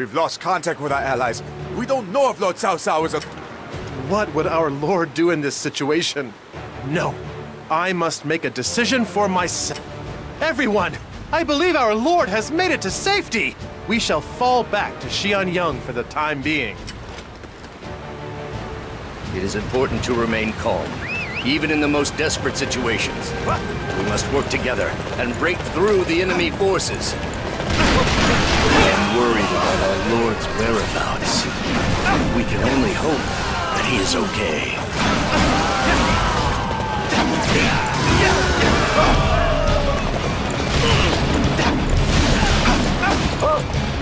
We've lost contact with our allies. We don't know if Lord Cao Cao is a... What would our lord do in this situation? No. I must make a decision for myself. Everyone, I believe our lord has made it to safety. We shall fall back to Xiangyang for the time being. It is important to remain calm, even in the most desperate situations. We must work together and break through the enemy forces. Worried about our Lord's whereabouts. We can only hope that he is okay.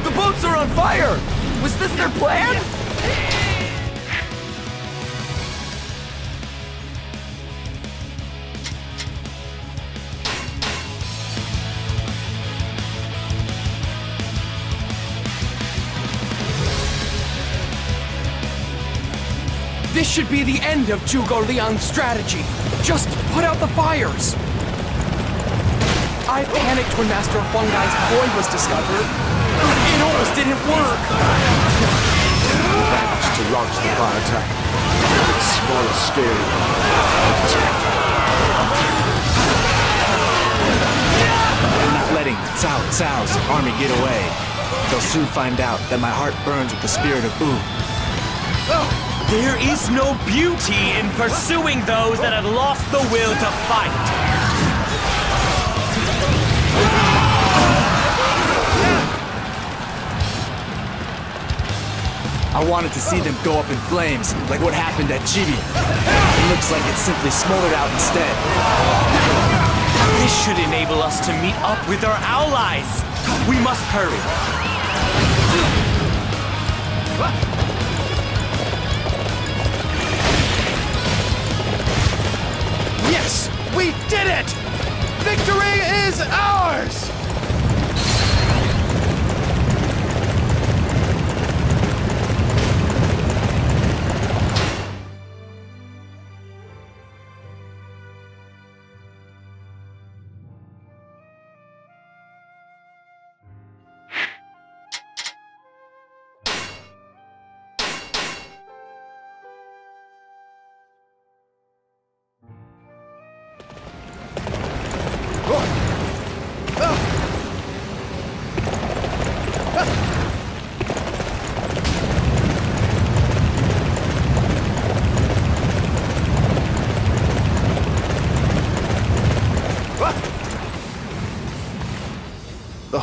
The boats are on fire! Was this their plan? This should be the end of Zhuge Liang's strategy. Just put out the fires. I panicked when Master Huang Gai's coin was discovered. It almost didn't work. Managed to launch the fire attack. It's smaller scale. I'm not letting Cao Cao's army get away. They'll soon find out that my heart burns with the spirit of Wu. There is no beauty in pursuing those that have lost the will to fight. I wanted to see them go up in flames, like what happened at Chibi. It looks like it simply smoldered out instead. This should enable us to meet up with our allies. We must hurry. Yes! We did it! Victory is ours!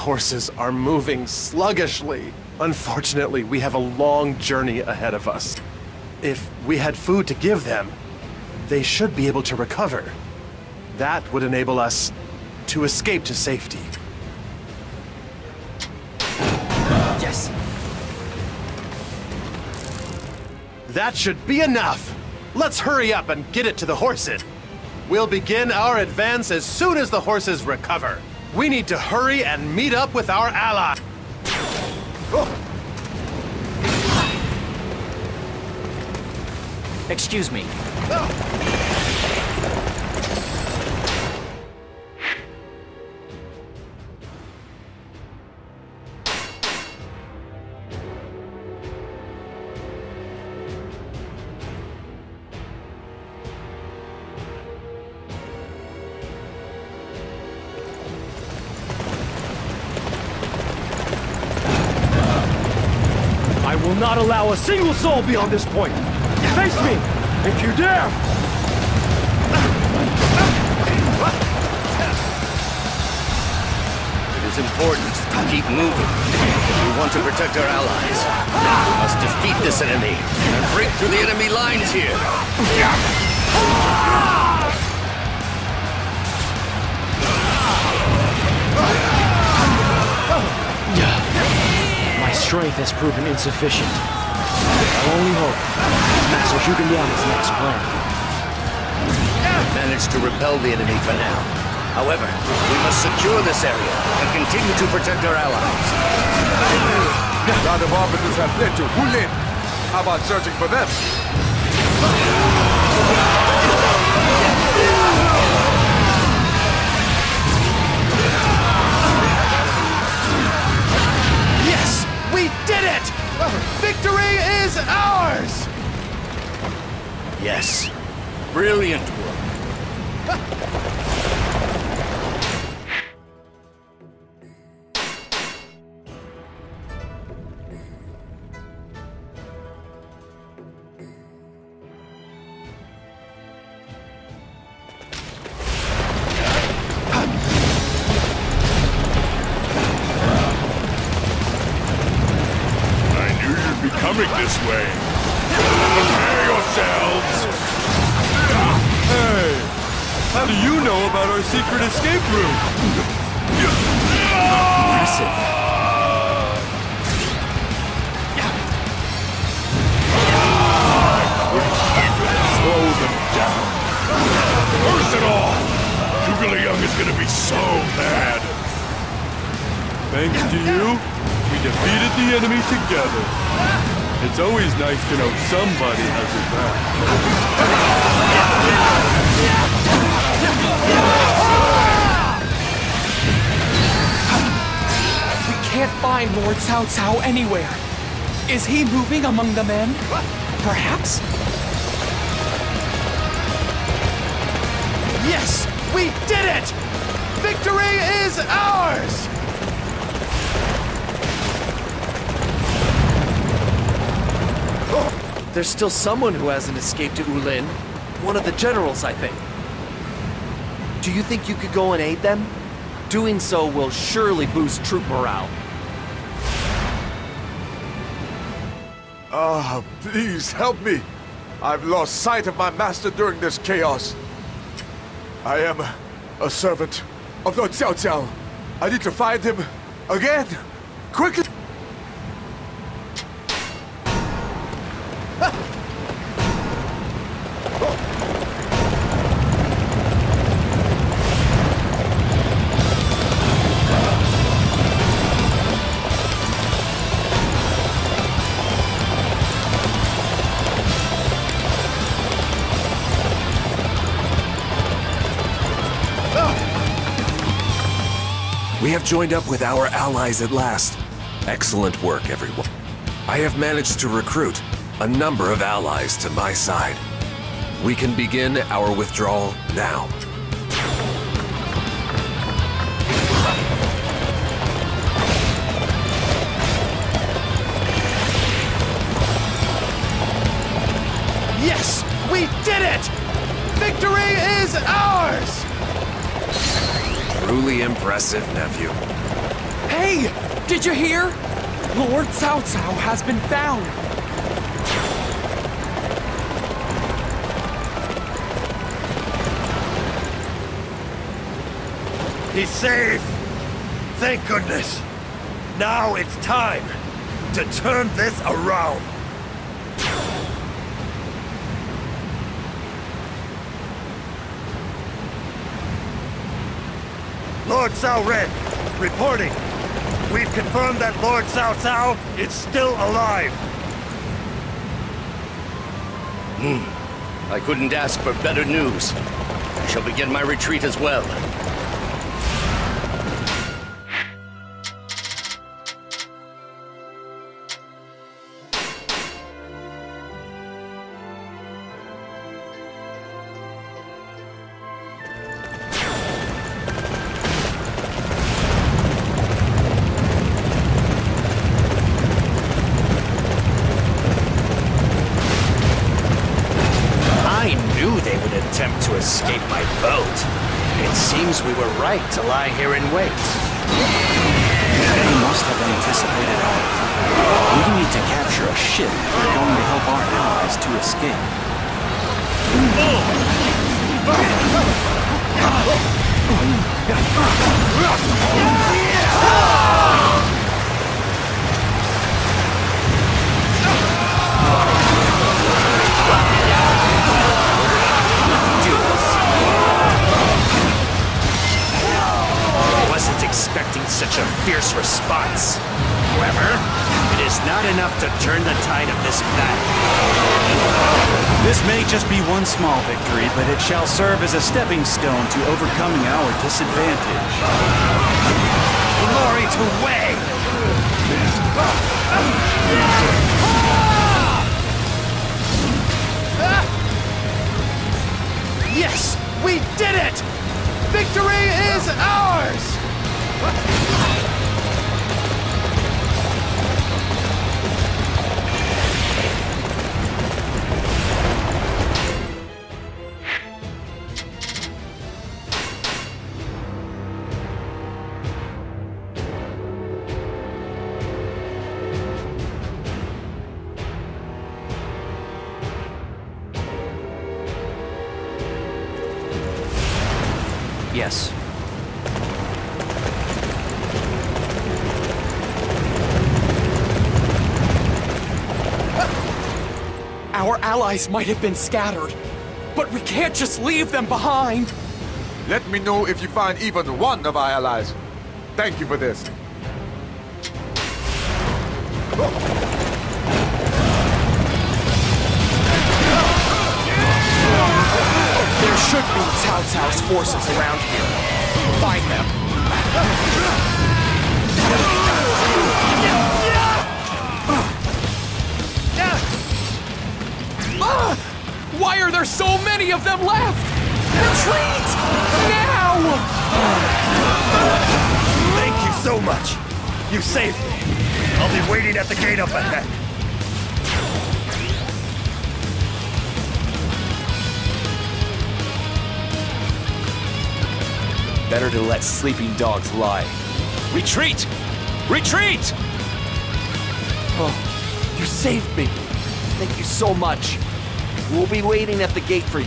Horses are moving sluggishly. Unfortunately, we have a long journey ahead of us. If we had food to give them, they should be able to recover. That would enable us to escape to safety. Yes. That should be enough! Let's hurry up and get it to the horses. We'll begin our advance as soon as the horses recover. We need to hurry and meet up with our ally. Excuse me. I a single soul beyond this point. Face me, if you dare! It is important to keep moving. If we want to protect our allies, we must defeat this enemy and break through the enemy lines here. My strength has proven insufficient. Only hope is Master Liang's next plan. Managed to repel the enemy for now. However, we must secure this area and continue to protect our allies. A lot of officers have fled to Wulin. How about searching for them? Victory is ours! Yes. Brilliant work. Cao Cao anywhere. Is he moving among the men? Perhaps? Yes! We did it! Victory is ours! Oh, there's still someone who hasn't escaped to Wulin. One of the generals, I think. Do you think you could go and aid them? Doing so will surely boost troop morale. Please help me. I've lost sight of my master during this chaos. I am a servant of Lord Xiao Xiao. I need to find him again. Quickly! Joined up with our allies at last. Excellent work, everyone. I have managed to recruit a number of allies to my side. We can begin our withdrawal now. Yes! We did it! Victory is ours! Truly impressive, nephew. Hey! Did you hear? Lord Cao Cao has been found. He's safe! Thank goodness! Now it's time to turn this around! Lord Cao Ren, reporting. We've confirmed that Lord Cao Cao is still alive. Hmm. I couldn't ask for better news. I shall begin my retreat as well. A stepping stone to overcoming our disadvantage. Glory to Wei! Yes. Our allies might have been scattered, but we can't just leave them behind. Let me know if you find even one of our allies. Thank you for this. There should be forces around here. Find them. Why are there so many of them left? Retreat! Now! Thank you so much. You saved me. I'll be waiting at the gate up ahead. Better to let sleeping dogs lie. Retreat! Retreat! Oh, you saved me. Thank you so much. We'll be waiting at the gate for you.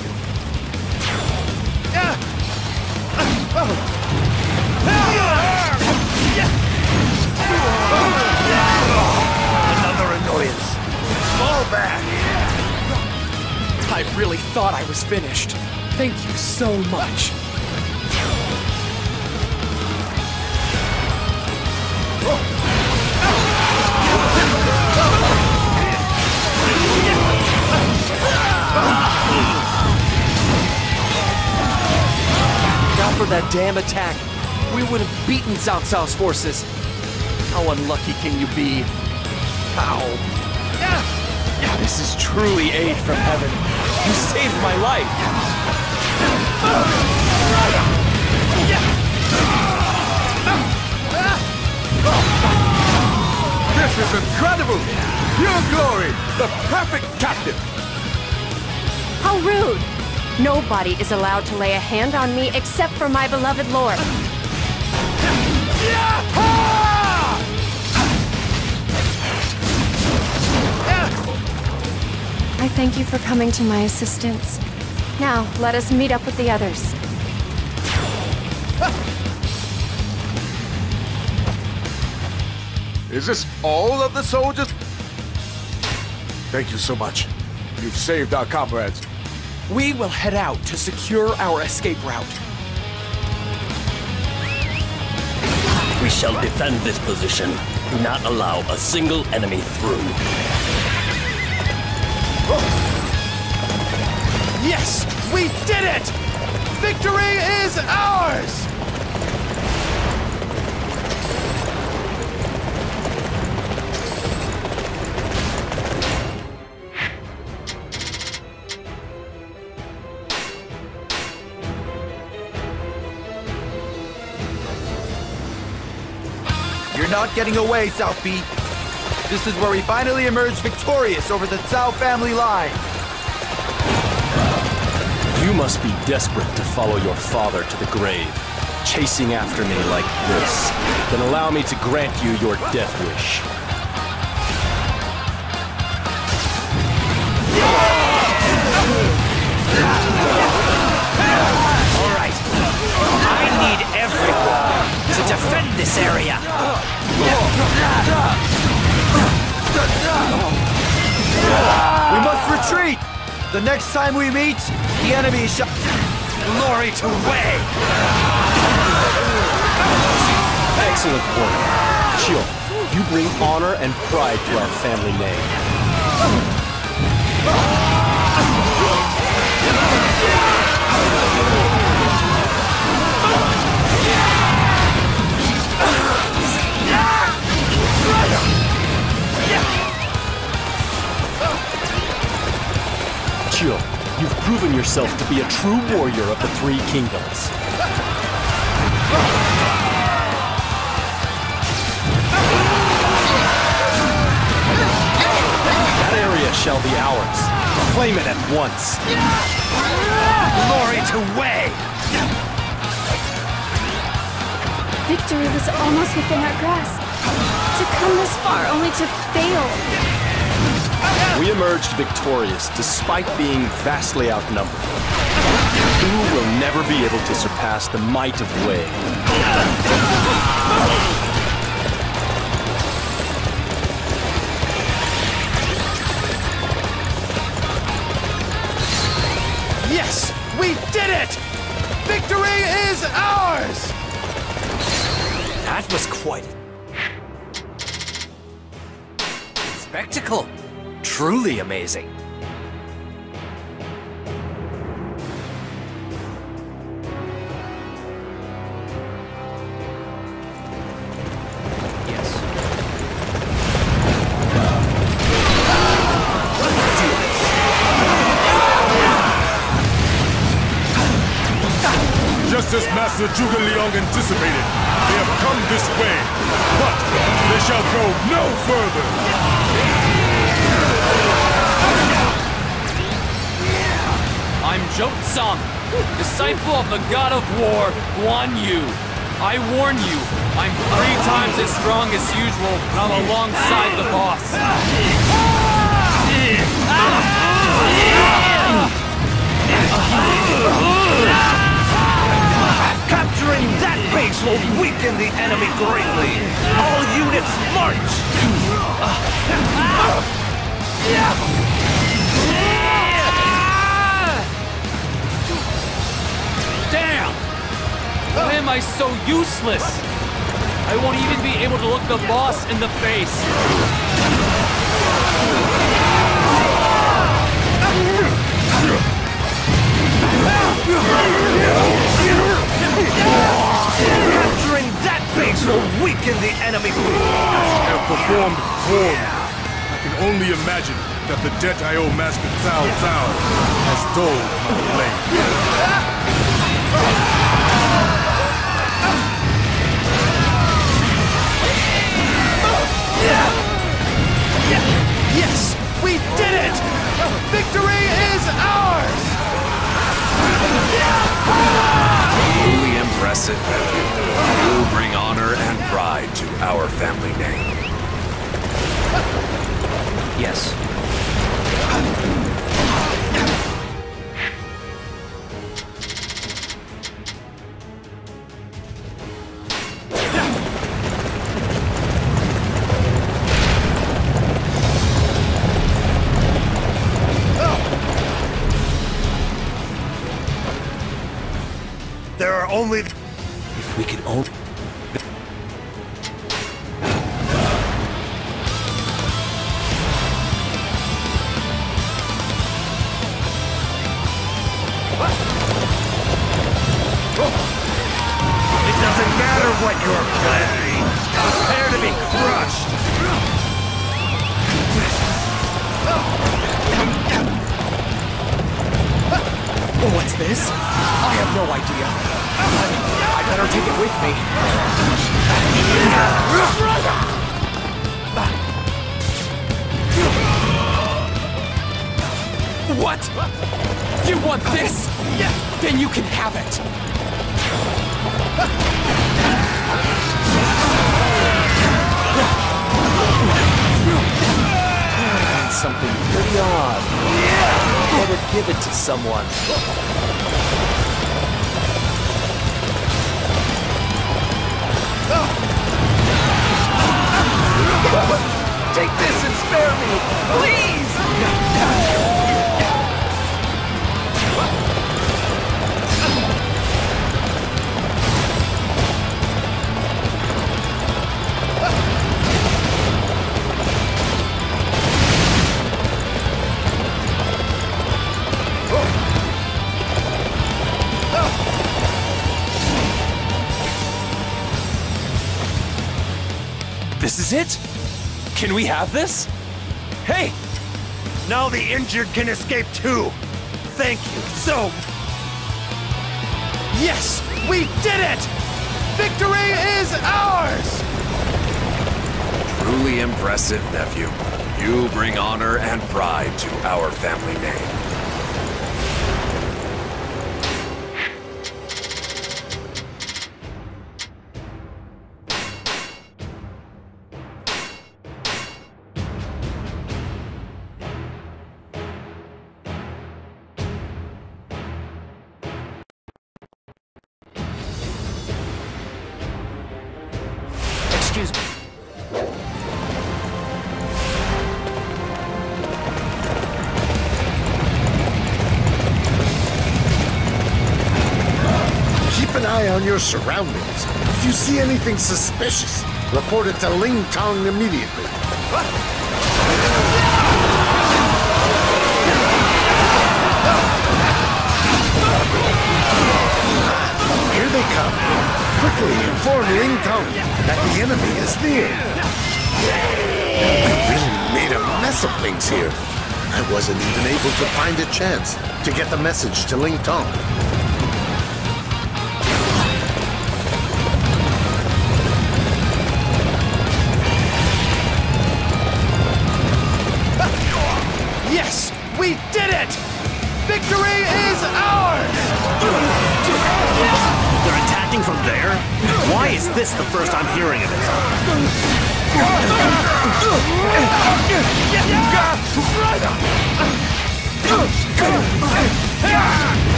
Another annoyance. Fall back. I really thought I was finished. Thank you so much. For that damn attack. We would have beaten Cao Cao's forces. How unlucky can you be? How? This is truly aid from heaven. You saved my life. This is incredible! Pure glory! The perfect captain! How rude! Nobody is allowed to lay a hand on me except for my beloved lord. I thank you for coming to my assistance. Now, let us meet up with the others. Is this all of the soldiers? Thank you so much. You've saved our comrades. We will head out to secure our escape route. We shall defend this position. Do not allow a single enemy through. Yes! We did it! Victory is ours! Not getting away, South Beat. This is where we finally emerge victorious over the Zhao family line. You must be desperate to follow your father to the grave, chasing after me like this. Then allow me to grant you your death wish. All right. I need everyone to defend this area. We must retreat! The next time we meet, the enemy shall... Glory to Wei! Excellent point. Xiu, you bring honor and pride to our family name. Lucio, you've proven yourself to be a true warrior of the Three Kingdoms. That area shall be ours. Claim it at once. Glory to Wei! Victory was almost within our grasp. To come this far only to fail. We emerged victorious despite being vastly outnumbered. Who will never be able to surpass the might of Wei? Yes! We did it! Victory is ours! That was quite a spectacle. Truly amazing. Just as Master Zhuge Liang anticipated, Zhou disciple of the god of war, Guan Yu. I warn you, I'm three times as strong as usual when I'm alongside the boss. Capturing that base will weaken the enemy greatly. All units march! Why am I so useless? I won't even be able to look the boss in the face. Capturing that base will weaken the enemy I have performed poorly. I can only imagine that the debt I owe Master Cao Cao has dulled my blade. Did it! Victory is ours! Truly impressive, nephew. You bring honor and pride to our family name. Yes. Only... If we could only... Can we have this? Hey! Now the injured can escape too. thank you so Yes! We did it! Victory is ours! Truly impressive, nephew. You bring honor and pride to our family name. Your surroundings. If you see anything suspicious, report it to Ling Tong immediately. Here they come. Quickly inform Ling Tong that the enemy is near. I really made a mess of things here. I wasn't even able to find a chance to get the message to Ling Tong. There? Why is this the first I'm hearing of it?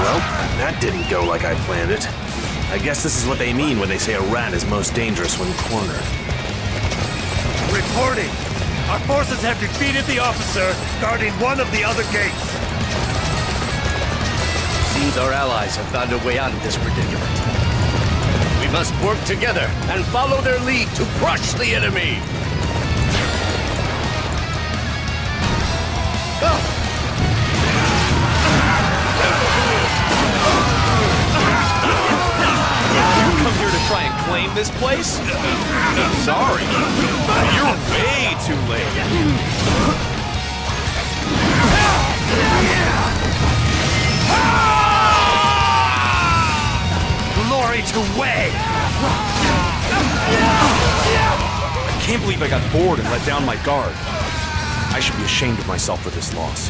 Well, that didn't go like I planned it. I guess this is what they mean when they say a rat is most dangerous when cornered. Reporting! Our forces have defeated the officer guarding one of the other gates. Seems our allies have found a way out of this predicament. We must work together and follow their lead to crush the enemy. To try and claim this place? Sorry. You're way too late. I can't believe I got bored and let down my guard. I should be ashamed of myself for this loss.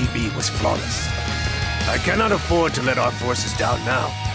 Chibi was flawless. I cannot afford to let our forces down now.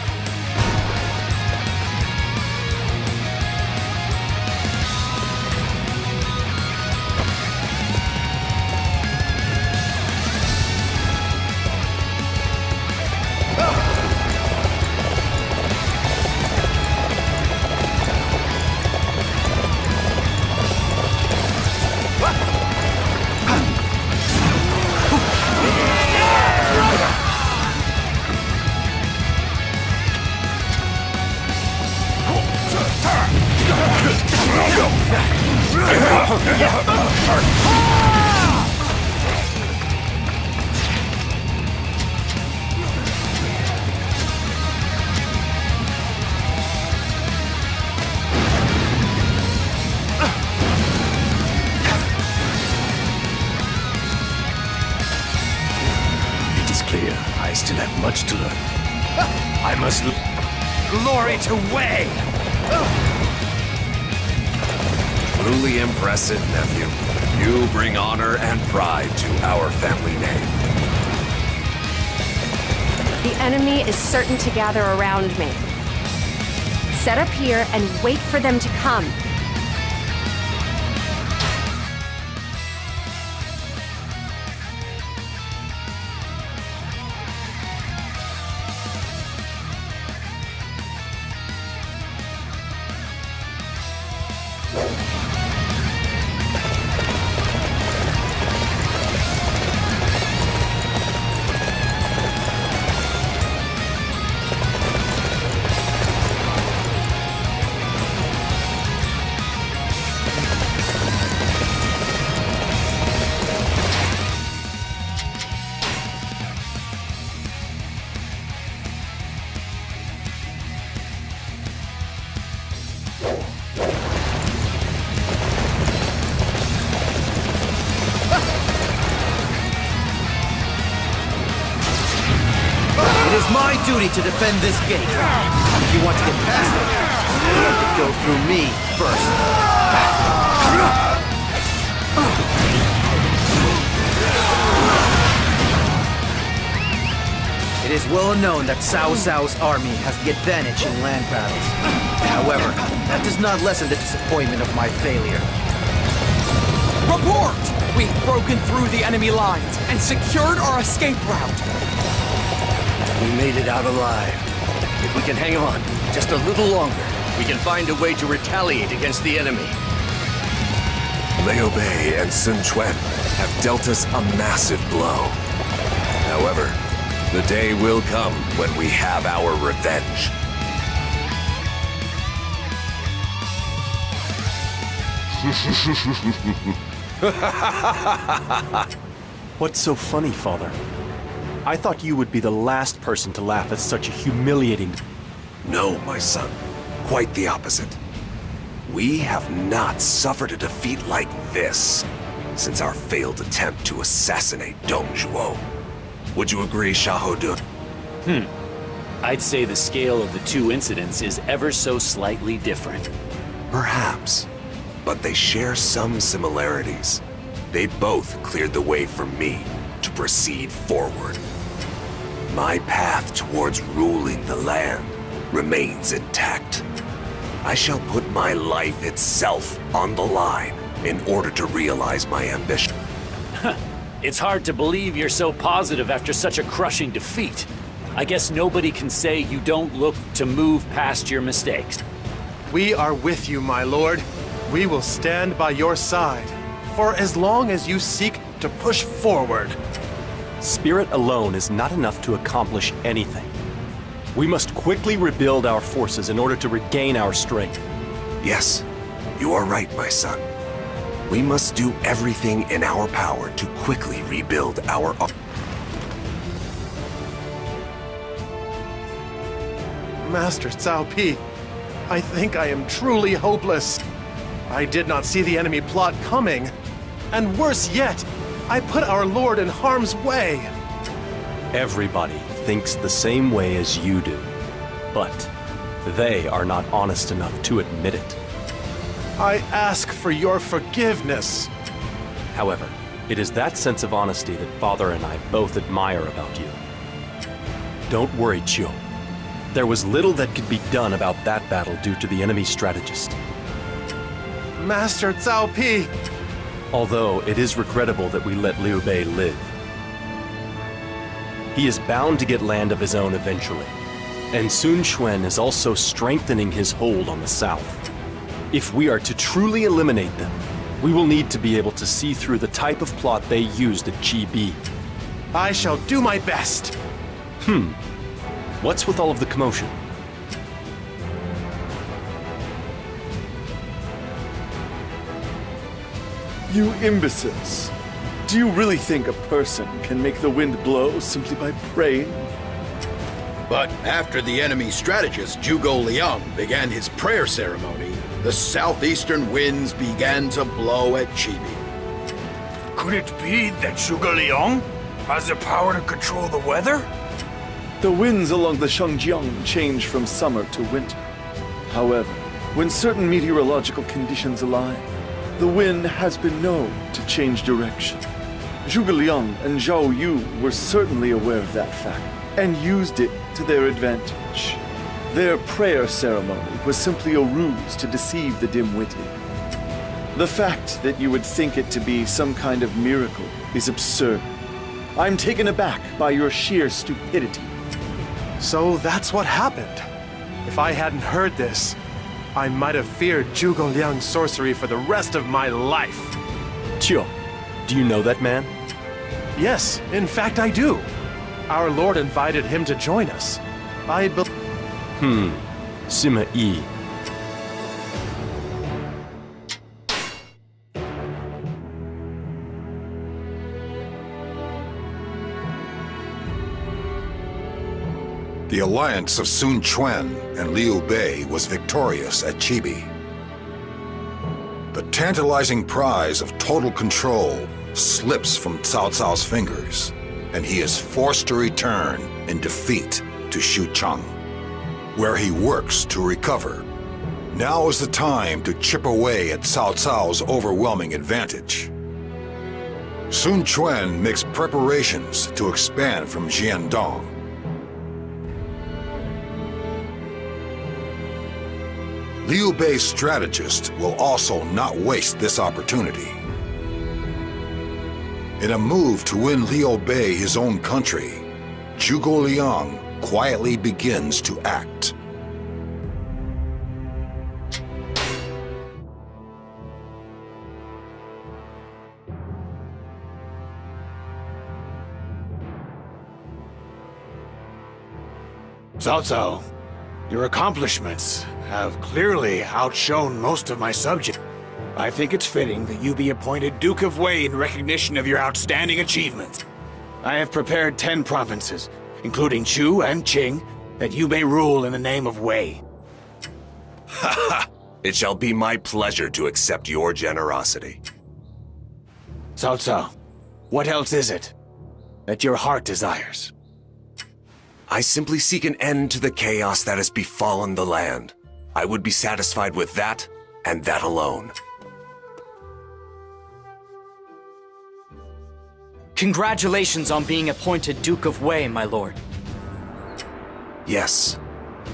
Here and wait for them to come. To defend this gate. If you want to get past it, you have to go through me first. It is well known that Cao Cao's army has the advantage in land battles. However, that does not lessen the disappointment of my failure. Report! We've broken through the enemy lines and secured our escape route. We made it out alive. If we can hang on just a little longer, we can find a way to retaliate against the enemy. Liu Bei and Sun Quan have dealt us a massive blow. However, the day will come when we have our revenge. What's so funny, Father? I thought you would be the last person to laugh at such a humiliating. No, my son. Quite the opposite. We have not suffered a defeat like this since our failed attempt to assassinate Dong Zhuo. Would you agree, Xiahou Hmm. I'd say the scale of the two incidents is ever so slightly different. Perhaps, but they share some similarities. They both cleared the way for me to proceed forward. My path towards ruling the land remains intact. I shall put my life itself on the line in order to realize my ambition. It's hard to believe you're so positive after such a crushing defeat. I guess nobody can say you don't look to move past your mistakes. We are with you, my lord. We will stand by your side for as long as you seek to push forward. Spirit alone is not enough to accomplish anything. We must quickly rebuild our forces in order to regain our strength. Yes, you are right, my son. We must do everything in our power to quickly rebuild our. Master Cao Pi, I think I am truly hopeless. I did not see the enemy plot coming. And worse yet, I put our lord in harm's way. Everybody thinks the same way as you do, but they are not honest enough to admit it. I ask for your forgiveness. However, it is that sense of honesty that Father and I both admire about you. Don't worry, Xiu. There was little that could be done about that battle due to the enemy strategist. Master Cao Pi! Although it is regrettable that we let Liu Bei live. He is bound to get land of his own eventually. And Sun Quan is also strengthening his hold on the south. If we are to truly eliminate them, we will need to be able to see through the type of plot they used at Chibi. I shall do my best. Hmm. What's with all of the commotion? You imbeciles. Do you really think a person can make the wind blow simply by praying? But after the enemy strategist Zhuge Liang began his prayer ceremony, the southeastern winds began to blow at Chibi. Could it be that Zhuge Liang has the power to control the weather? The winds along the Changjiang change from summer to winter. However, when certain meteorological conditions align, the wind has been known to change direction. Zhuge Liang and Zhou Yu were certainly aware of that fact and used it to their advantage. Their prayer ceremony was simply a ruse to deceive the dim-witted. The fact that you would think it to be some kind of miracle is absurd. I'm taken aback by your sheer stupidity. So that's what happened. If I hadn't heard this, I might have feared Zhuge Liang's sorcery for the rest of my life. Tio, do you know that man? Yes, in fact I do. Our Lord invited him to join us. I believe... Hmm. Sima Yi. The alliance of Sun Quan and Liu Bei was victorious at Chibi. The tantalizing prize of total control slips from Cao Cao's fingers, and he is forced to return in defeat to Xuchang, where he works to recover. Now is the time to chip away at Cao Cao's overwhelming advantage. Sun Quan makes preparations to expand from Jiangdong. Liu Bei's strategist will also not waste this opportunity. In a move to win Liu Bei his own country, Zhuge Liang quietly begins to act. Cao Cao, your accomplishments have clearly outshone most of my subjects. I think it's fitting that you be appointed Duke of Wei in recognition of your outstanding achievements. I have prepared ten provinces, including Chu and Qing, that you may rule in the name of Wei. Ha! it shall be my pleasure to accept your generosity. Cao Cao, what else is it that your heart desires? I simply seek an end to the chaos that has befallen the land. I would be satisfied with that, and that alone. Congratulations on being appointed Duke of Wei, my lord. Yes.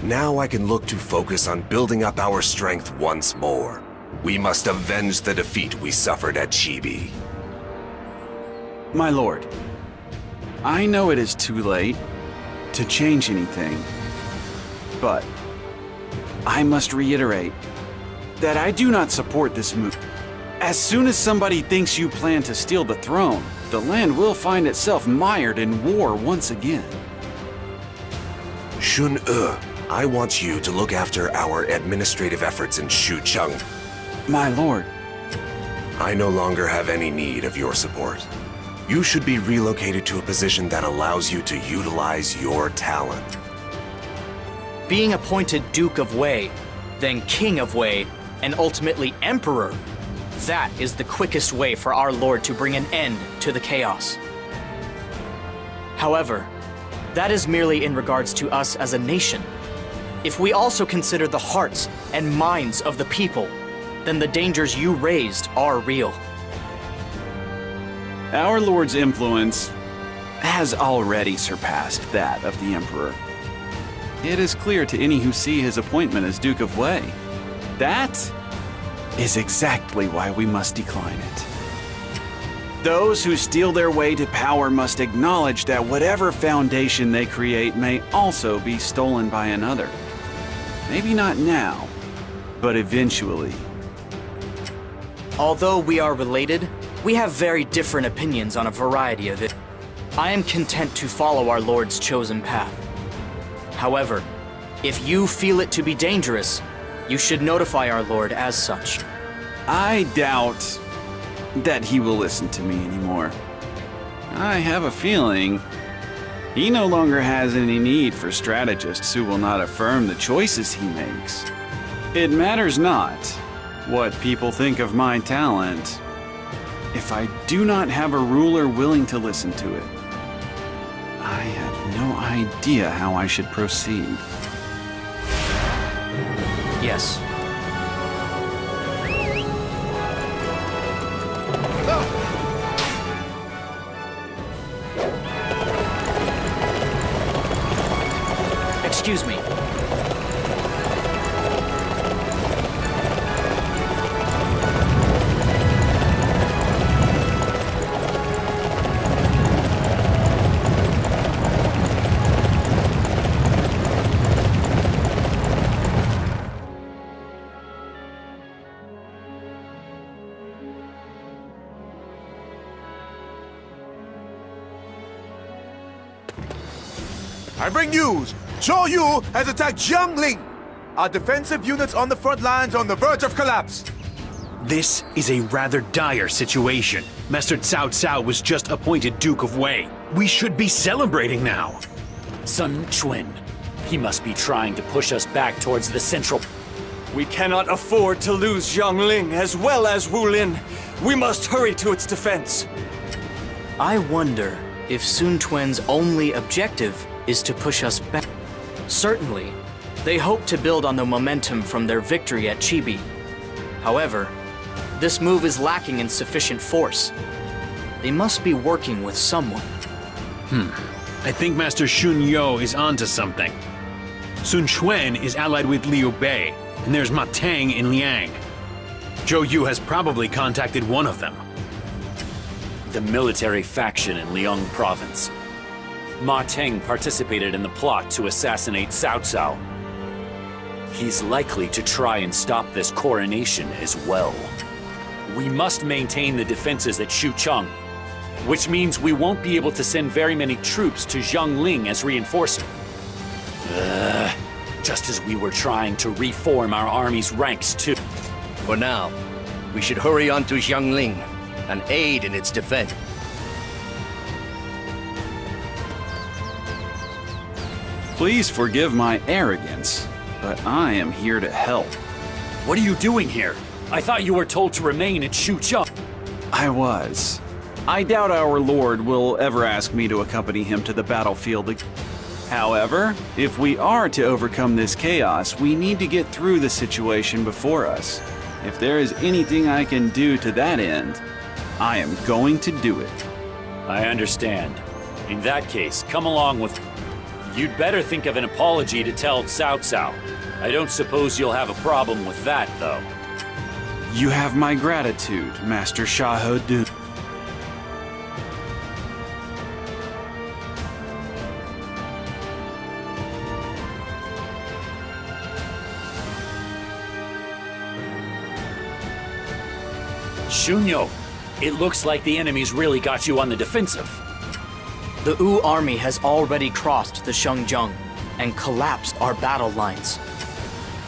Now I can look to focus on building up our strength once more. We must avenge the defeat we suffered at Chibi. My lord, I know it is too late to change anything, but I must reiterate that I do not support this move. As soon as somebody thinks you plan to steal the throne, the land will find itself mired in war once again. Shun E, I want you to look after our administrative efforts in Xuchang. My lord. I no longer have any need of your support. You should be relocated to a position that allows you to utilize your talent. Being appointed Duke of Wei, then King of Wei, and ultimately Emperor, that is the quickest way for our Lord to bring an end to the chaos. However, that is merely in regards to us as a nation. If we also consider the hearts and minds of the people, then the dangers you raised are real. Our Lord's influence has already surpassed that of the Emperor. It is clear to any who see his appointment as Duke of Wei. That is exactly why we must decline it. Those who steal their way to power must acknowledge that whatever foundation they create may also be stolen by another. Maybe not now, but eventually. Although we are related, we have very different opinions on a variety of it. I am content to follow our Lord's chosen path. However, if you feel it to be dangerous, you should notify our Lord as such. I doubt that he will listen to me anymore. I have a feeling he no longer has any need for strategists who will not affirm the choices he makes. It matters not what people think of my talent if I do not have a ruler willing to listen to it. I have no idea how I should proceed. Yes. News. Zhou Yu has attacked Jiangling. Our defensive units on the front lines on the verge of collapse. This is a rather dire situation. Master Cao Cao was just appointed Duke of Wei. We should be celebrating now. Sun Quan. He must be trying to push us back towards the central... We cannot afford to lose Jiangling as well as Wulin. We must hurry to its defense. I wonder if Sun Quan's only objective is to push us back. Certainly, they hope to build on the momentum from their victory at Chibi. However, this move is lacking in sufficient force. They must be working with someone. Hmm. I think Master Xun You is onto something. Sun Quan is allied with Liu Bei, and there's Ma Teng in Liang. Zhou Yu has probably contacted one of them. The military faction in Liang province. Ma Teng participated in the plot to assassinate Cao Cao. He's likely to try and stop this coronation as well. We must maintain the defenses at Xuchang, which means we won't be able to send very many troops to Jiangling as reinforcement. Uh, just as we were trying to reform our army's ranks too. For now, we should hurry on to Jiangling and aid in its defense. Please forgive my arrogance, but I am here to help. What are you doing here? I thought you were told to remain at Xuchang. I was. I doubt our lord will ever ask me to accompany him to the battlefield. However, if we are to overcome this chaos, we need to get through the situation before us. If there is anything I can do to that end, I am going to do it. I understand. In that case, come along with... You'd better think of an apology to tell Cao Cao. I don't suppose you'll have a problem with that, though. You have my gratitude, Master Xiahou Dun. Xun You, it looks like the enemy's really got you on the defensive. The Wu army has already crossed the Changjiang and collapsed our battle lines.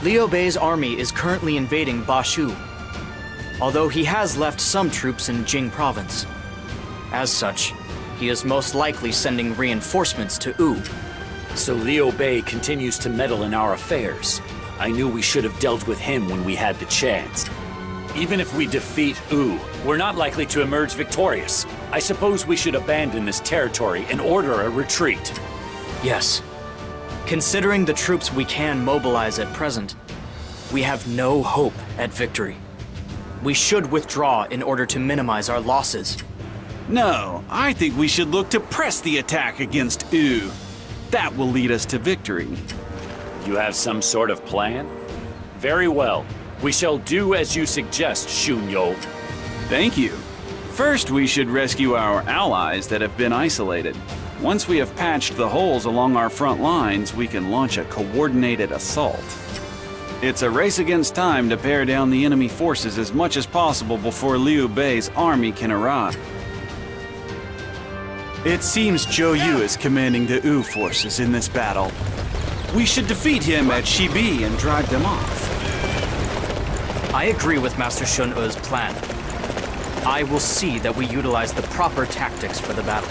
Liu Bei's army is currently invading Bashu, although he has left some troops in Jing province. As such, he is most likely sending reinforcements to Wu. So Liu Bei continues to meddle in our affairs. I knew we should have dealt with him when we had the chance. Even if we defeat Wu, we're not likely to emerge victorious. I suppose we should abandon this territory and order a retreat. Yes. Considering the troops we can mobilize at present, we have no hope at victory. We should withdraw in order to minimize our losses. No, I think we should look to press the attack against Wu. That will lead us to victory. You have some sort of plan? Very well. We shall do as you suggest, Shunyo. Thank you. First, we should rescue our allies that have been isolated. Once we have patched the holes along our front lines, we can launch a coordinated assault. It's a race against time to pare down the enemy forces as much as possible before Liu Bei's army can arrive. It seems Zhou Yu is commanding the Wu forces in this battle. We should defeat him at Shibi and drive them off. I agree with Master Xun Yu's plan. I will see that we utilize the proper tactics for the battle.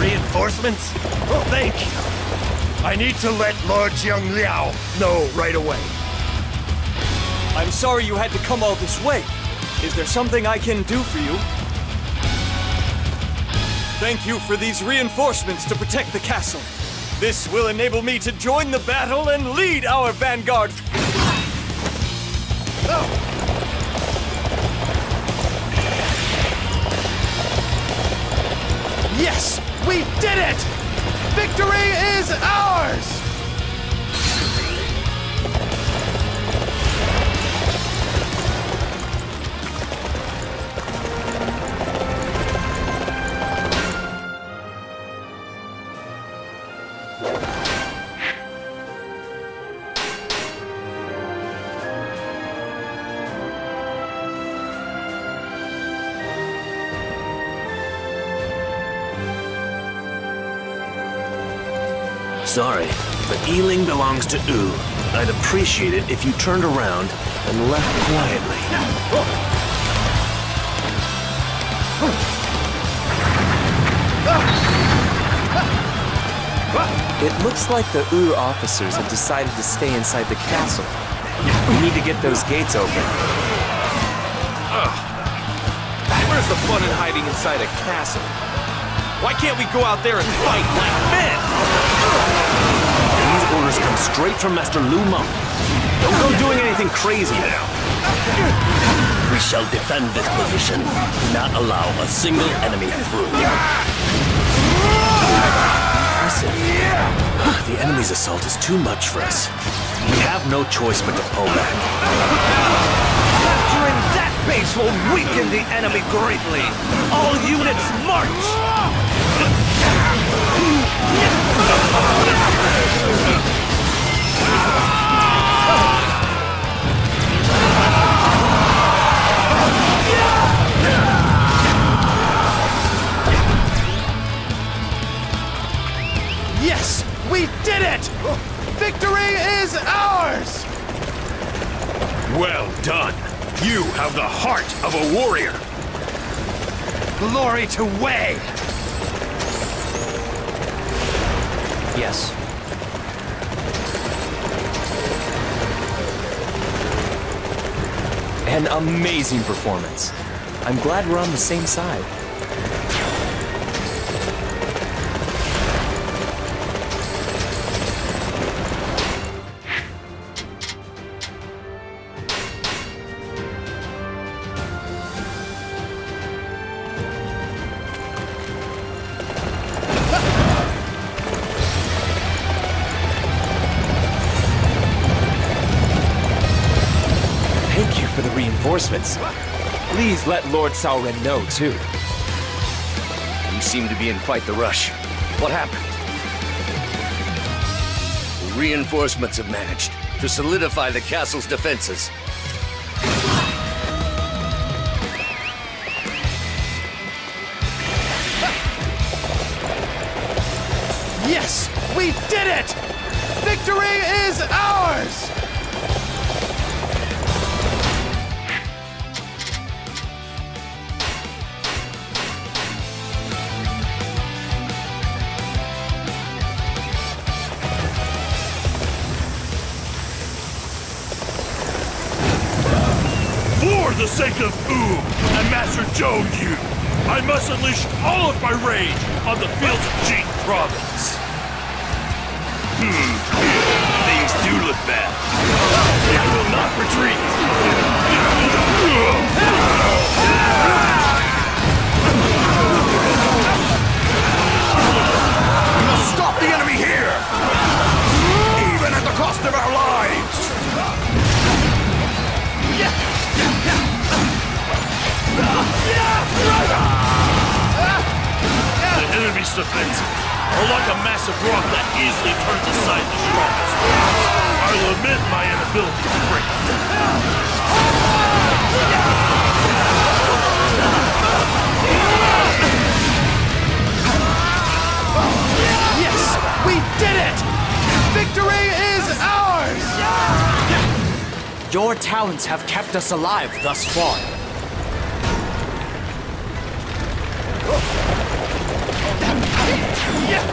Reinforcements? Oh, thank you. I need to let Lord Zhang Liao know right away. I'm sorry you had to come all this way. Is there something I can do for you? Thank you for these reinforcements to protect the castle. This will enable me to join the battle and lead our vanguard. Yes! We did it! Victory is ours! Ealing belongs to Wu. I'd appreciate it if you turned around and left quietly. It looks like the Wu officers have decided to stay inside the castle. We need to get those gates open. Where's the fun in hiding inside a castle? Why can't we go out there and fight like men? Orders come straight from Master Lu Meng. Don't go doing anything crazy now. We shall defend this position, not allow a single enemy through. Impressive. The enemy's assault is too much for us. We have no choice but to pull back. Capturing that base will weaken the enemy greatly. All units march! Yes! We did it! Victory is ours! Well done. You have the heart of a warrior. Glory to Wei! Yes. An amazing performance. I'm glad we're on the same side. Reinforcements. Please let Lord Cao Ren know, too. You seem to be in quite the rush. What happened? Reinforcements have managed to solidify the castle's defenses. Yes! We did it! Victory is ours! I must unleash all of my rage on the fields of Jing Province. Hmm, things do look bad. I will not retreat. We must stop the enemy here! Even at the cost of our lives! The enemy's defensive are like a massive rock that easily turns aside the strongest. I'll admit my inability to break. Yes! We did it! Victory is ours! Your talents have kept us alive thus far. Yeah!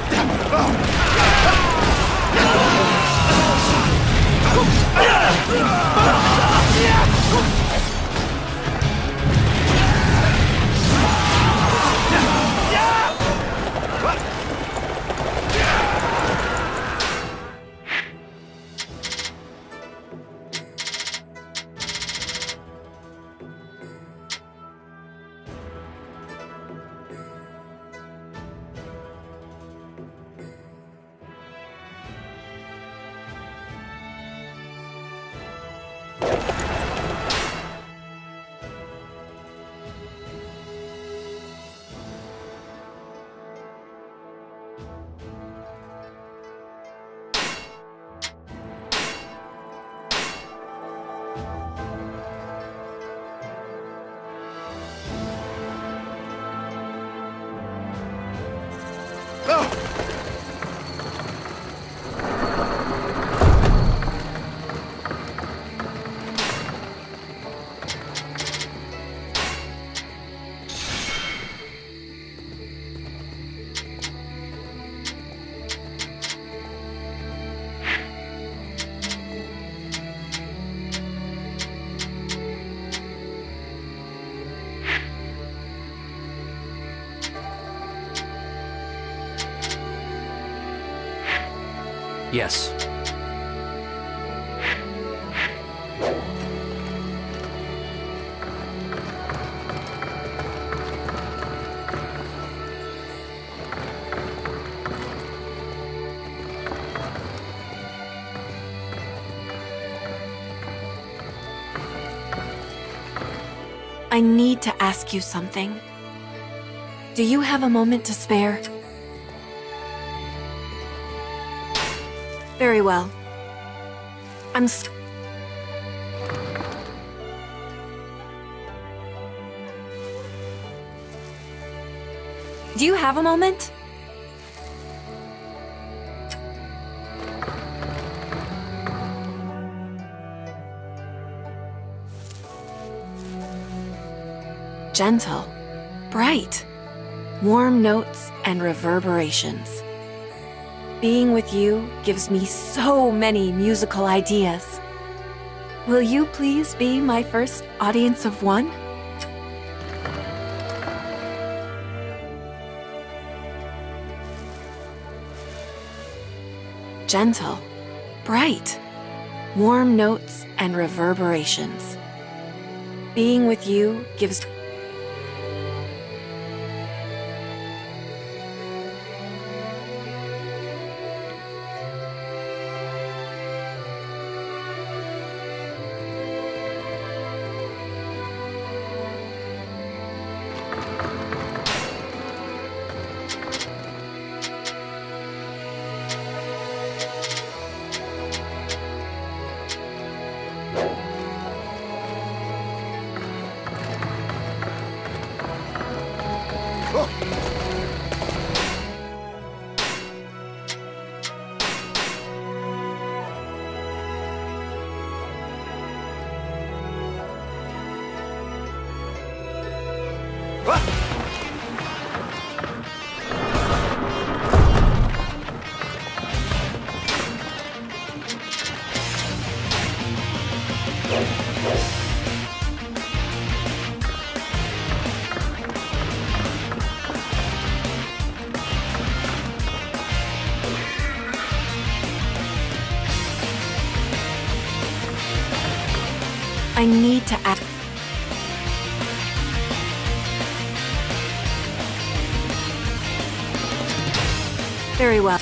Yes. I need to ask you something. Do you have a moment to spare? Well. I'm s- Do you have a moment? Gentle, bright, warm notes and reverberations. Being with you gives me so many musical ideas. Will you please be my first audience of one? Gentle, bright, warm notes and reverberations. Being with you gives I need to act. Very well.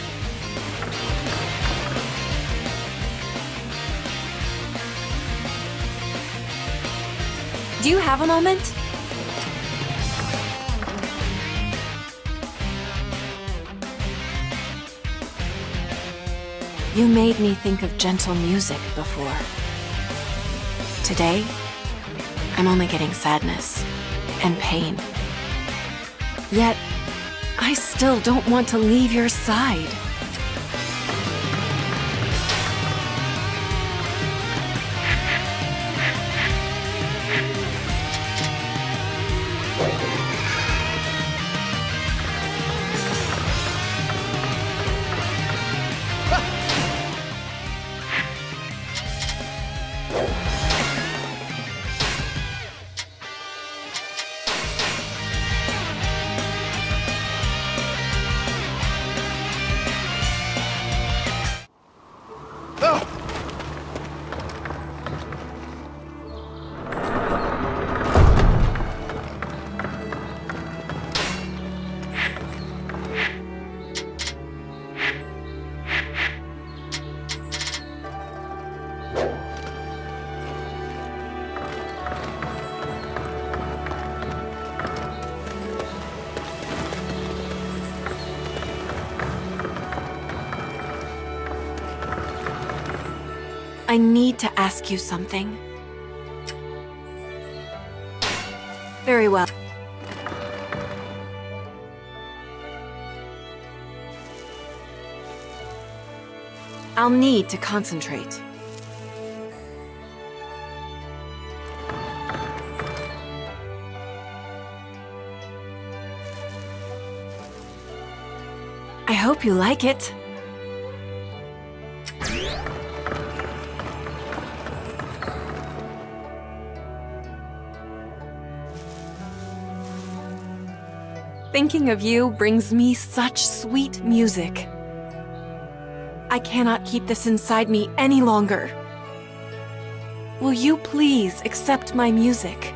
Do you have a moment? You made me think of gentle music before. Today, I'm only getting sadness and pain. Yet, I still don't want to leave your side. To ask you something. Very well. I'll need to concentrate. I hope you like it. Thinking of you brings me such sweet music. I cannot keep this inside me any longer. Will you please accept my music?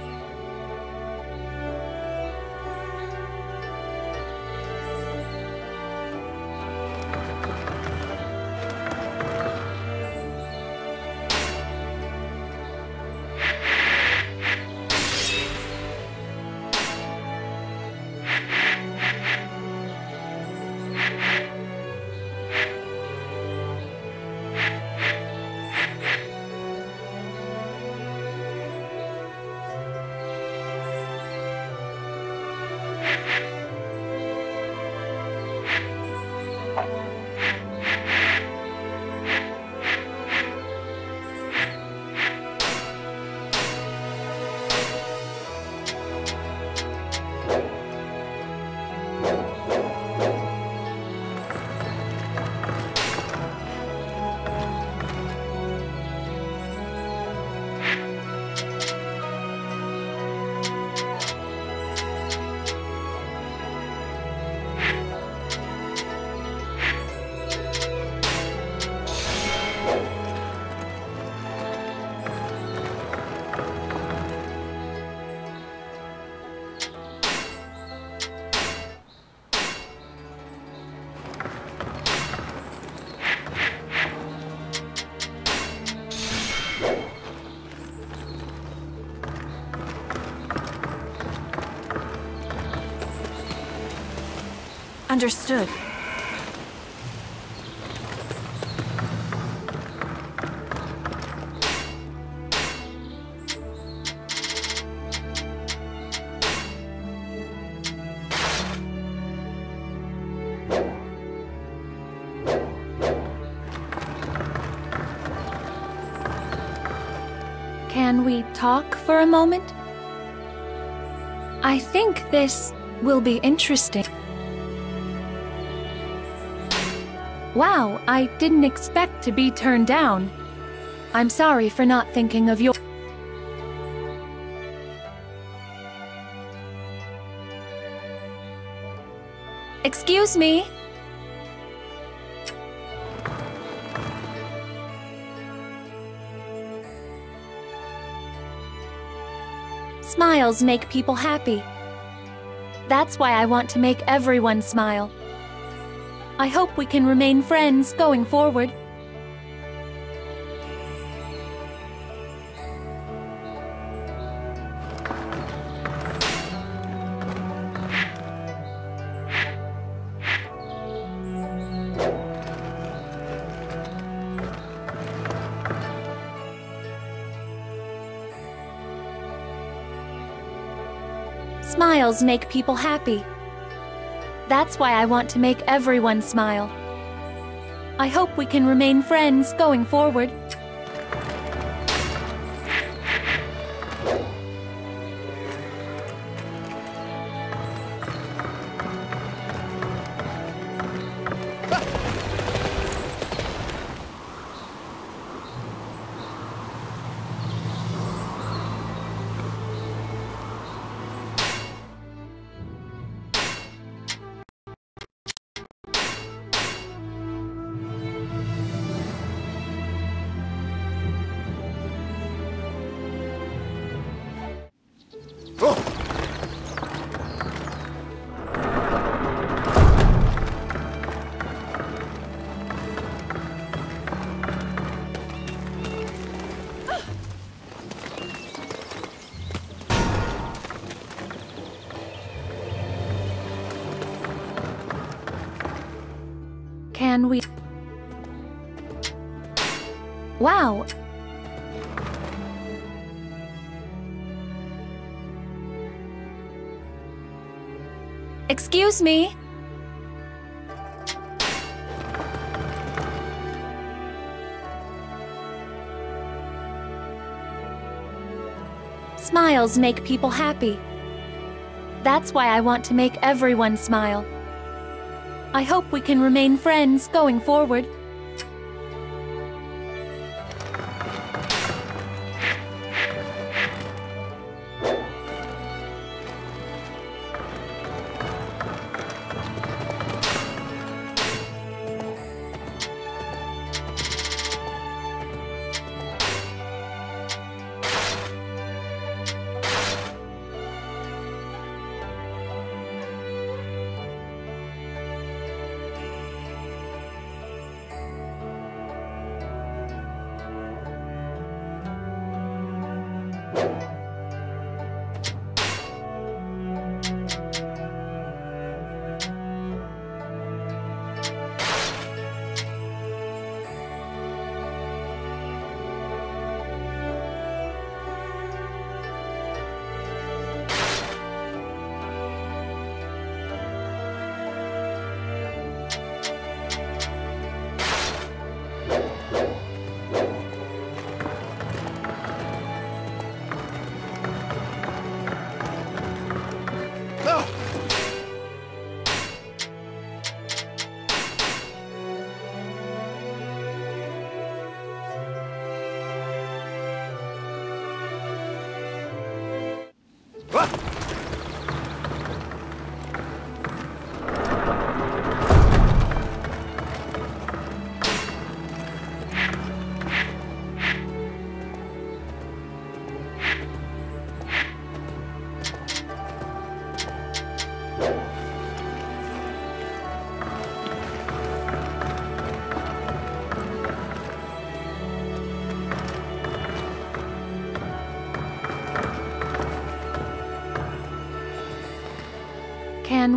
Understood. Can we talk for a moment? I think this will be interesting. Wow, I didn't expect to be turned down. I'm sorry for not thinking of your. Excuse me? Smiles make people happy. That's why I want to make everyone smile. I hope we can remain friends going forward. Smiles make people happy. That's why I want to make everyone smile. I hope we can remain friends going forward. Excuse me? Smiles make people happy. That's why I want to make everyone smile. I hope we can remain friends going forward.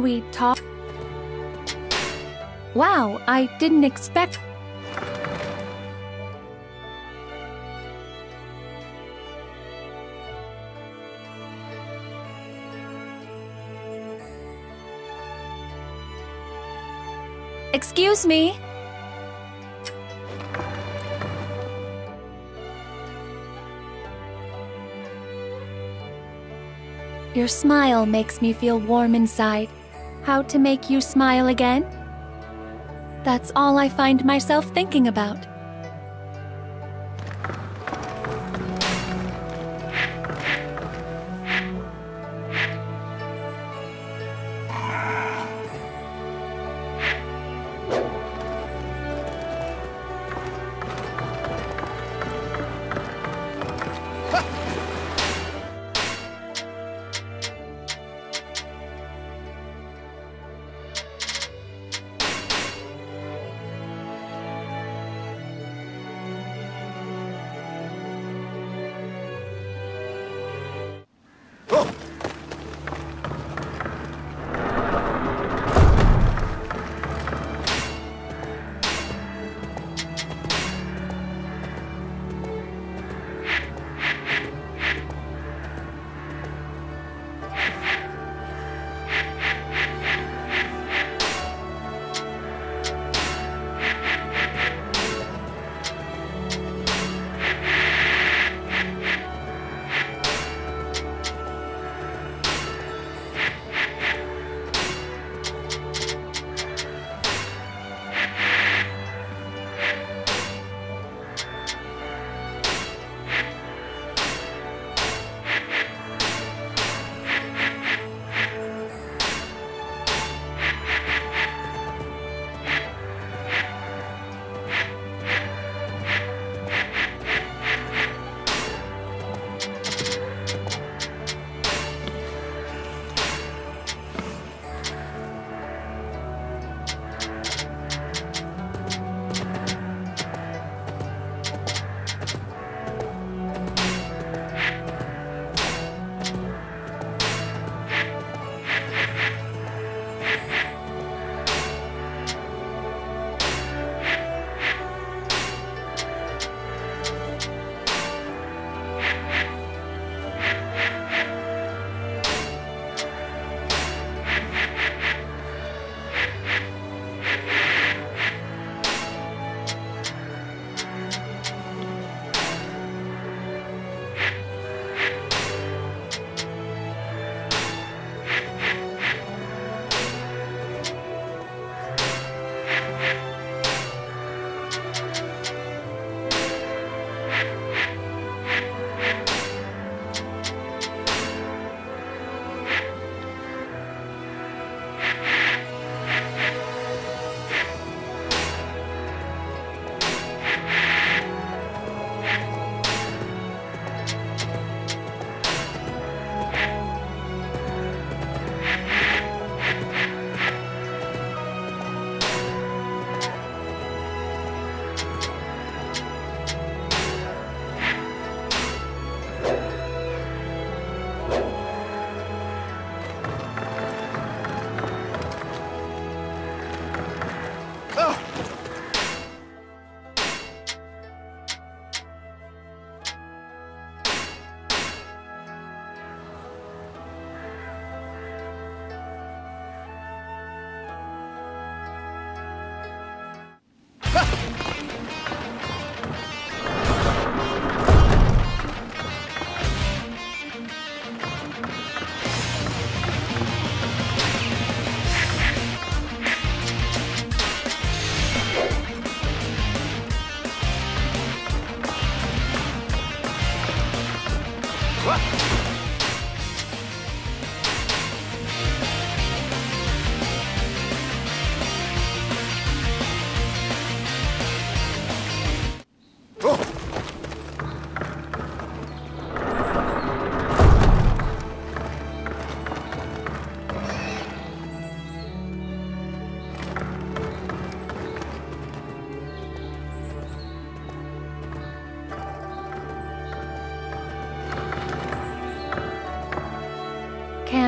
We talk? Wow, I didn't expect. Excuse me? Your smile makes me feel warm inside. How to make you smile again? That's all I find myself thinking about.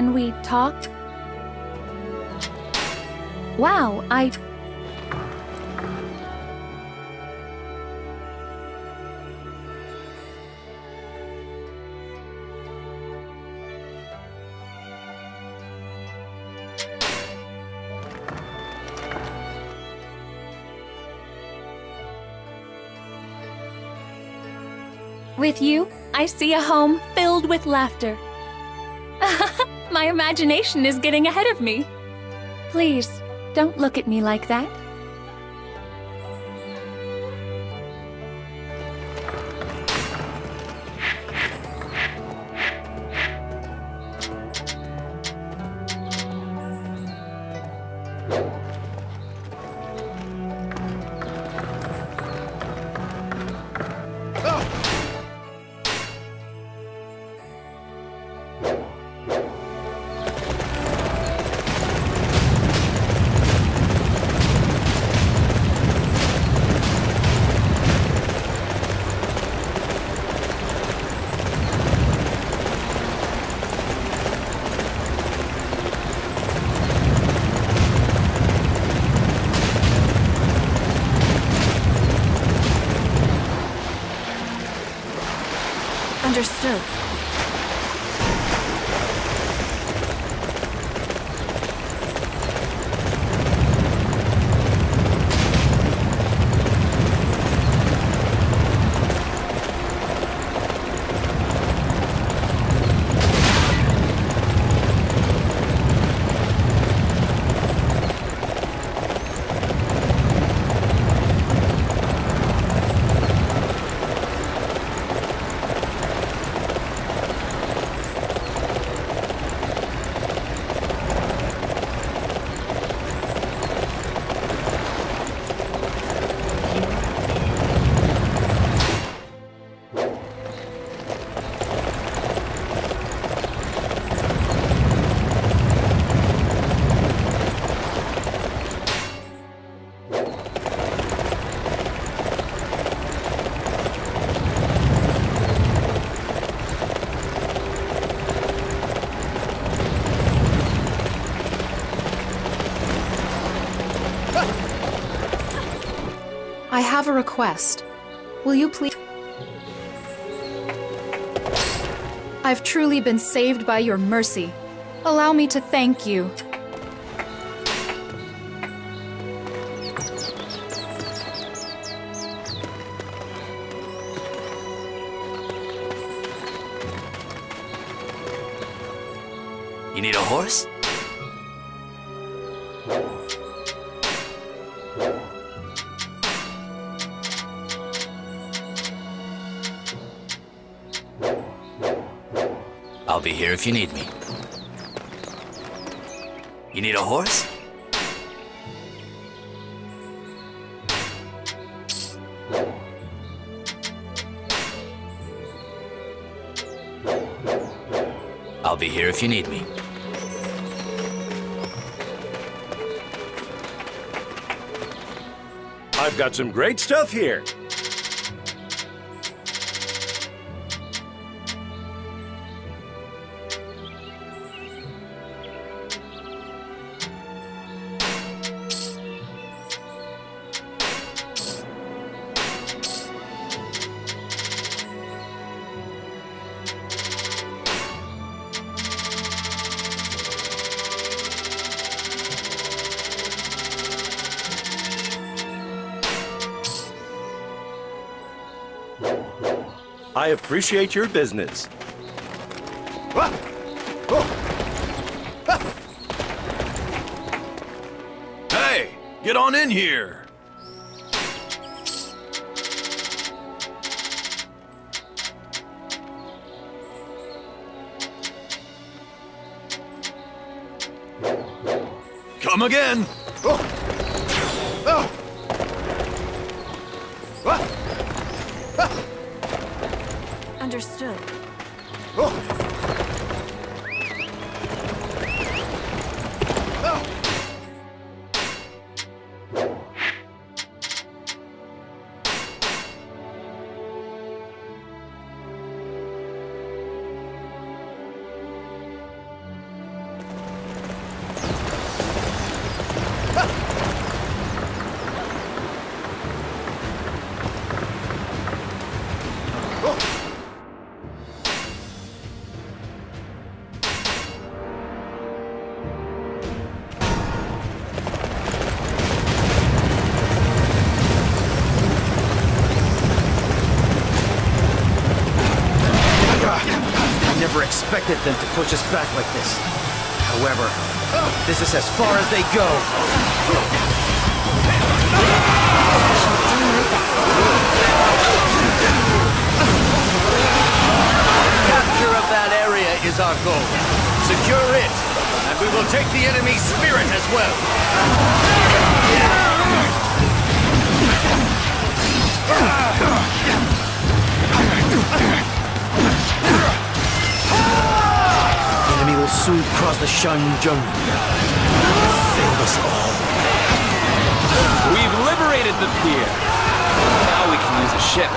Can we talk? Wow, I. With you, I see a home filled with laughter. Imagination is getting ahead of me. Please, don't look at me like that. Have a request. Will you please? I've truly been saved by your mercy. Allow me to thank you. You if you need me. You need a horse? I'll be here if you need me. I've got some great stuff here. Appreciate your business. Hey, get on in here. Them to push us back like this. However, this is as far as they go. Capture of that area is our goal. Secure it, and we will take the enemy's spirit as well. The soon cross the Changjiang. Fail us all. We've liberated the pier. Now we can use a ship.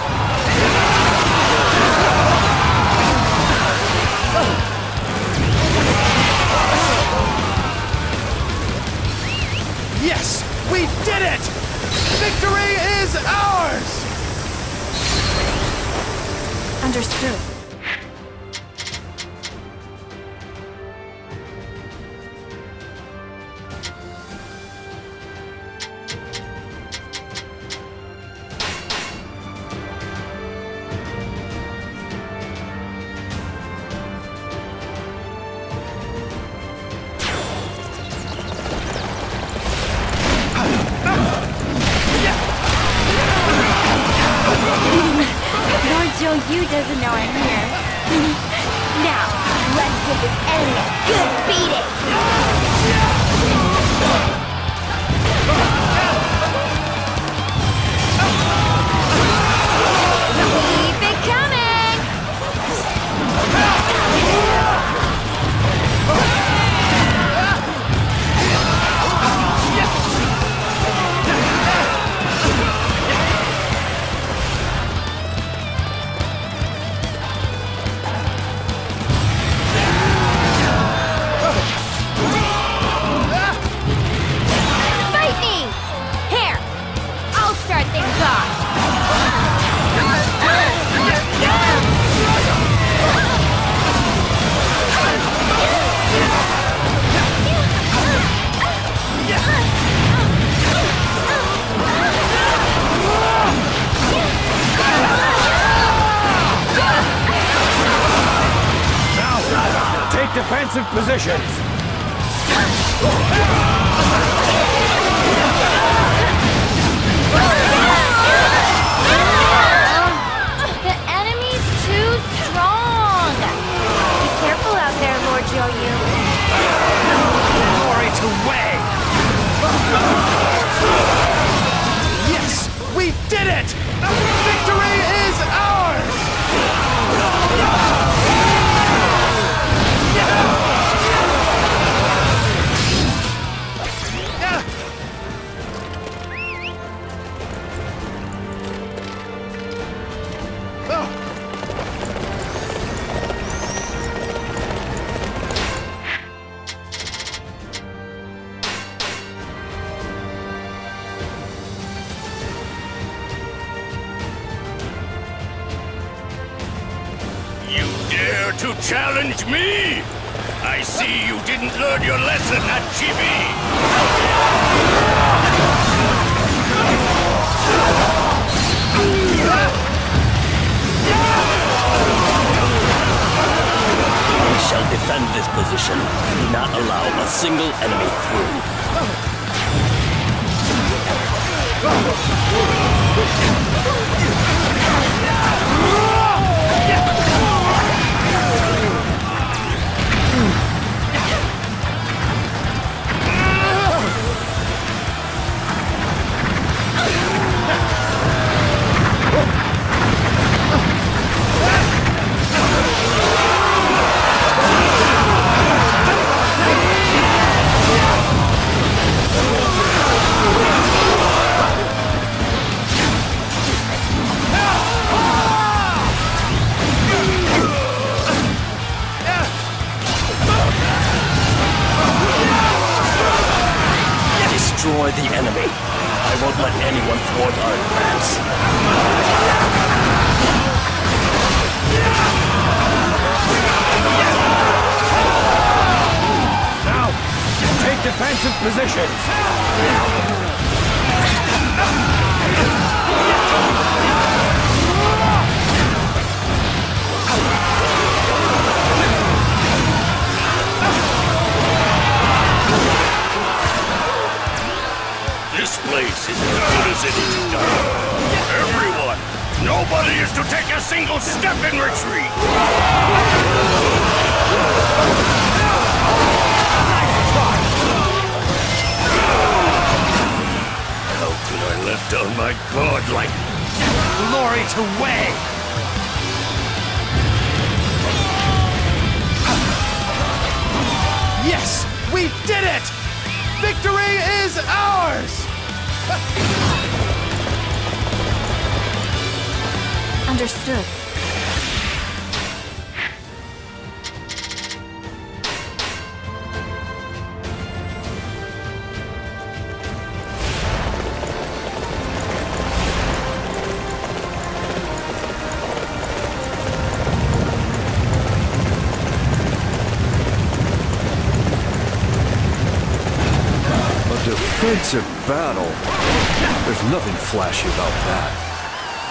Yes! We did it! Victory is ours! Understood.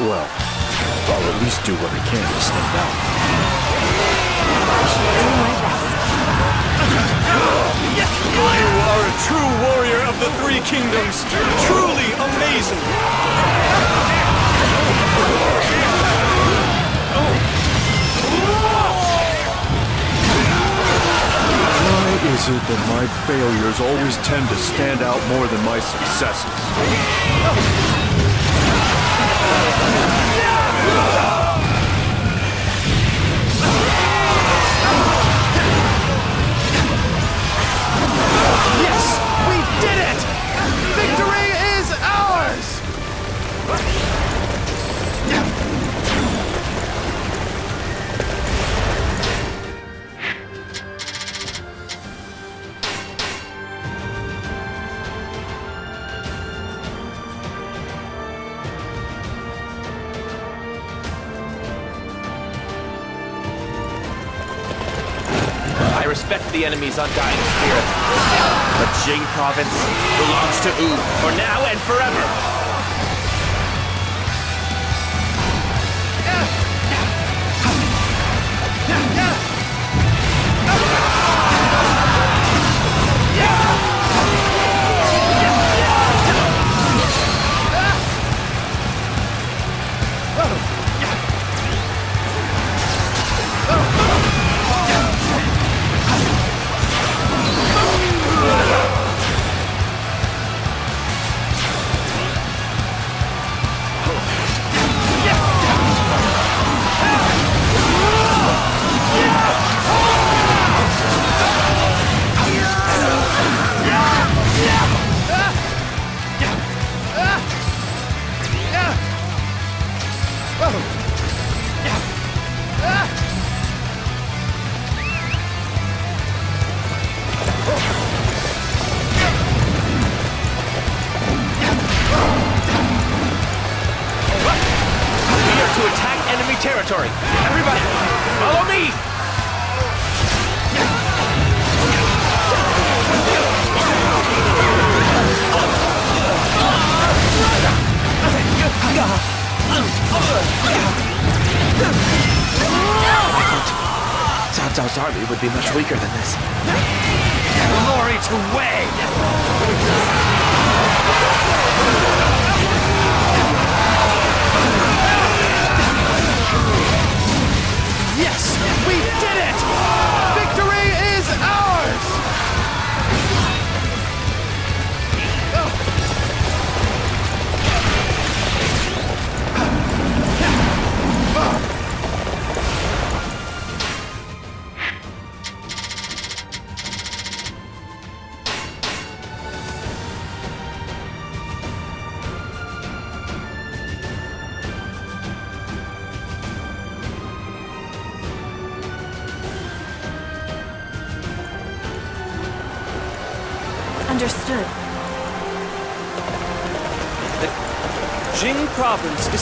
Well, I'll at least do what I can to stand out. You are a true warrior of the Three Kingdoms. Truly amazing. Why is it that my failures always tend to stand out more than my successes? Enemy's undying spirit. But Jing province belongs to Wu for now and forever.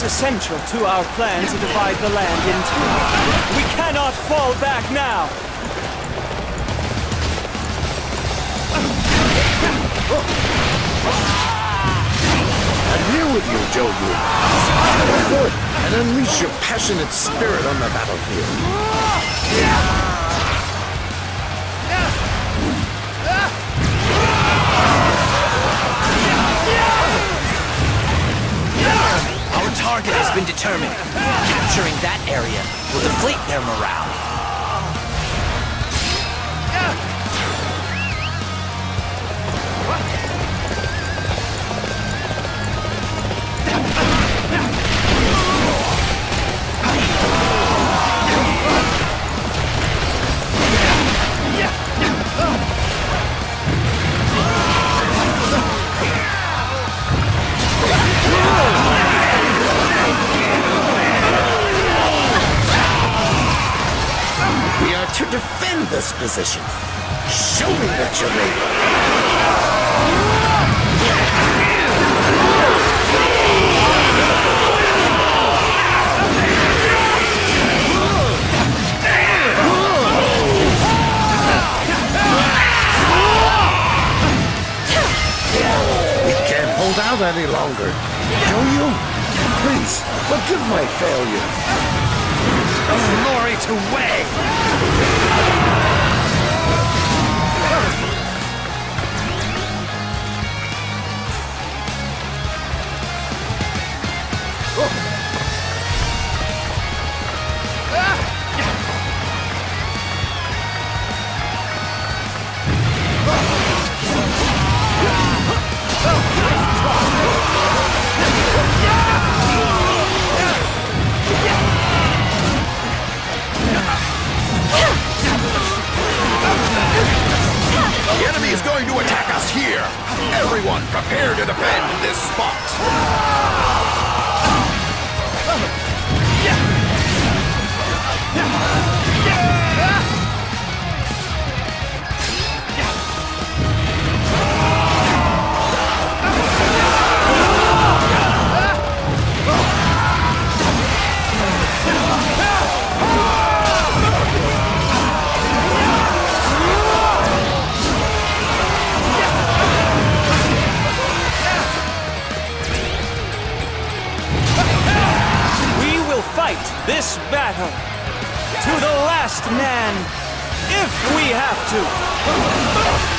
Essential to our plan to divide the land in two. We cannot fall back now. I'm here with you, Yu. Go forth and unleash your passionate spirit on the battlefield. Been determined. Capturing that area will deflate their morale. Position. Show me what you're made can't hold out any longer. Do you? Please, forgive my failure. Glory to Wei! Going to attack us here! Everyone, prepare to defend this spot! This battle to the last man if we have to.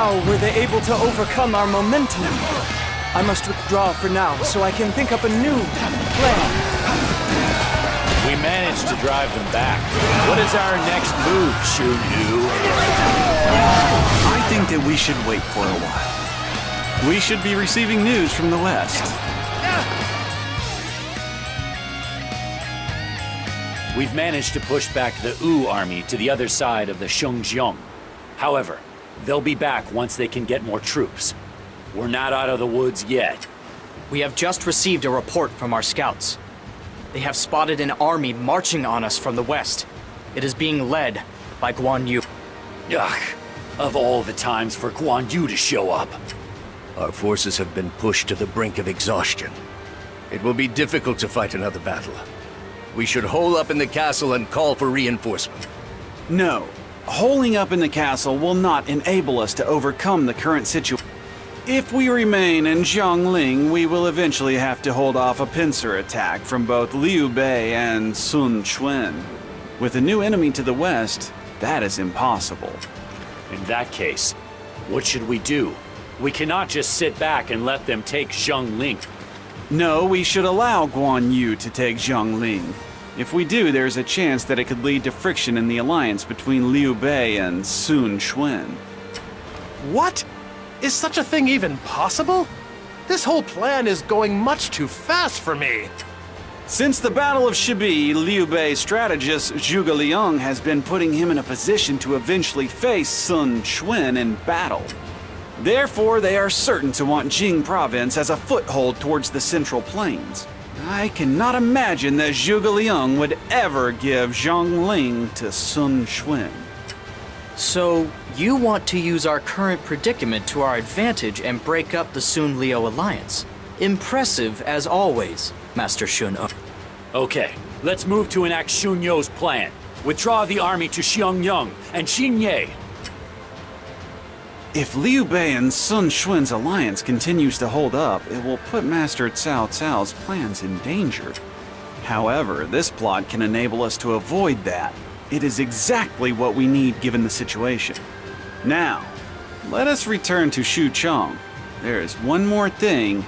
How were they able to overcome our momentum? I must withdraw for now so I can think up a new plan. We managed to drive them back. What is our next move, Xun Yu? I think that we should wait for a while. We should be receiving news from the west. We've managed to push back the Wu army to the other side of the Changjiang. However, they'll be back once they can get more troops. We're not out of the woods yet. We have just received a report from our scouts. They have spotted an army marching on us from the west. It is being led by Guan Yu. Ugh, of all the times for Guan Yu to show up. Our forces have been pushed to the brink of exhaustion. It will be difficult to fight another battle. We should hole up in the castle and call for reinforcement. No, holding up in the castle will not enable us to overcome the current situation. If we remain in Jiangling, we will eventually have to hold off a pincer attack from both Liu Bei and Sun Quan. With a new enemy to the west, that is impossible. In that case, what should we do? We cannot just sit back and let them take Jiangling. No, we should allow Guan Yu to take Jiangling. If we do, there's a chance that it could lead to friction in the alliance between Liu Bei and Sun Quan. What? Is such a thing even possible? This whole plan is going much too fast for me. Since the Battle of Chibi, Liu Bei's strategist Zhuge Liang has been putting him in a position to eventually face Sun Quan in battle. Therefore, they are certain to want Jing province as a foothold towards the Central Plains. I cannot imagine that Zhuge Liang would ever give Jiangling to Sun Quan. So, you want to use our current predicament to our advantage and break up the Sun Liu alliance. Impressive as always, Master Xun. Okay, let's move to enact Xun Yu's plan. Withdraw the army to Xiangyang and Xinye. If Liu Bei and Sun Quan's alliance continues to hold up, it will put Master Cao Cao's plans in danger. However, this plot can enable us to avoid that. It is exactly what we need given the situation. Now, let us return to Xuchang. There is one more thing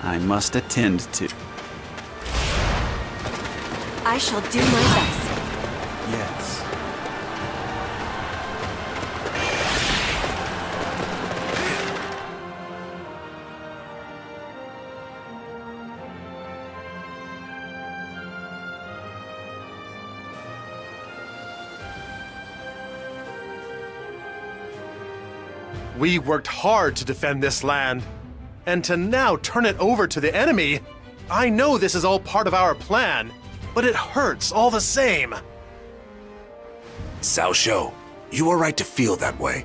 I must attend to. I shall do my best. We worked hard to defend this land, and to now turn it over to the enemy. I know this is all part of our plan, but it hurts all the same. Cao Xiu, you are right to feel that way.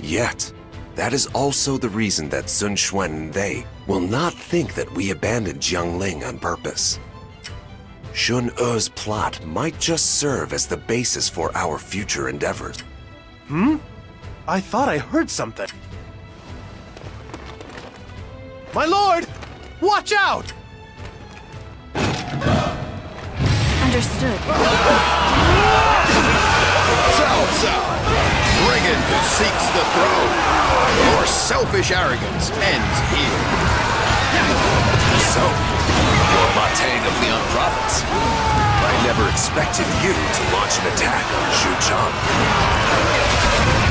Yet, that is also the reason that Sun Quan and they will not think that we abandoned Jiangling on purpose. Xun Yu's plot might just serve as the basis for our future endeavors. Hmm? I thought I heard something. My lord! Watch out! Understood. Cao Cao, brigand who seeks the throne. Your selfish arrogance ends here. So, you're Ma Teng of Liang Province. I never expected you to launch an attack on Xuchang. All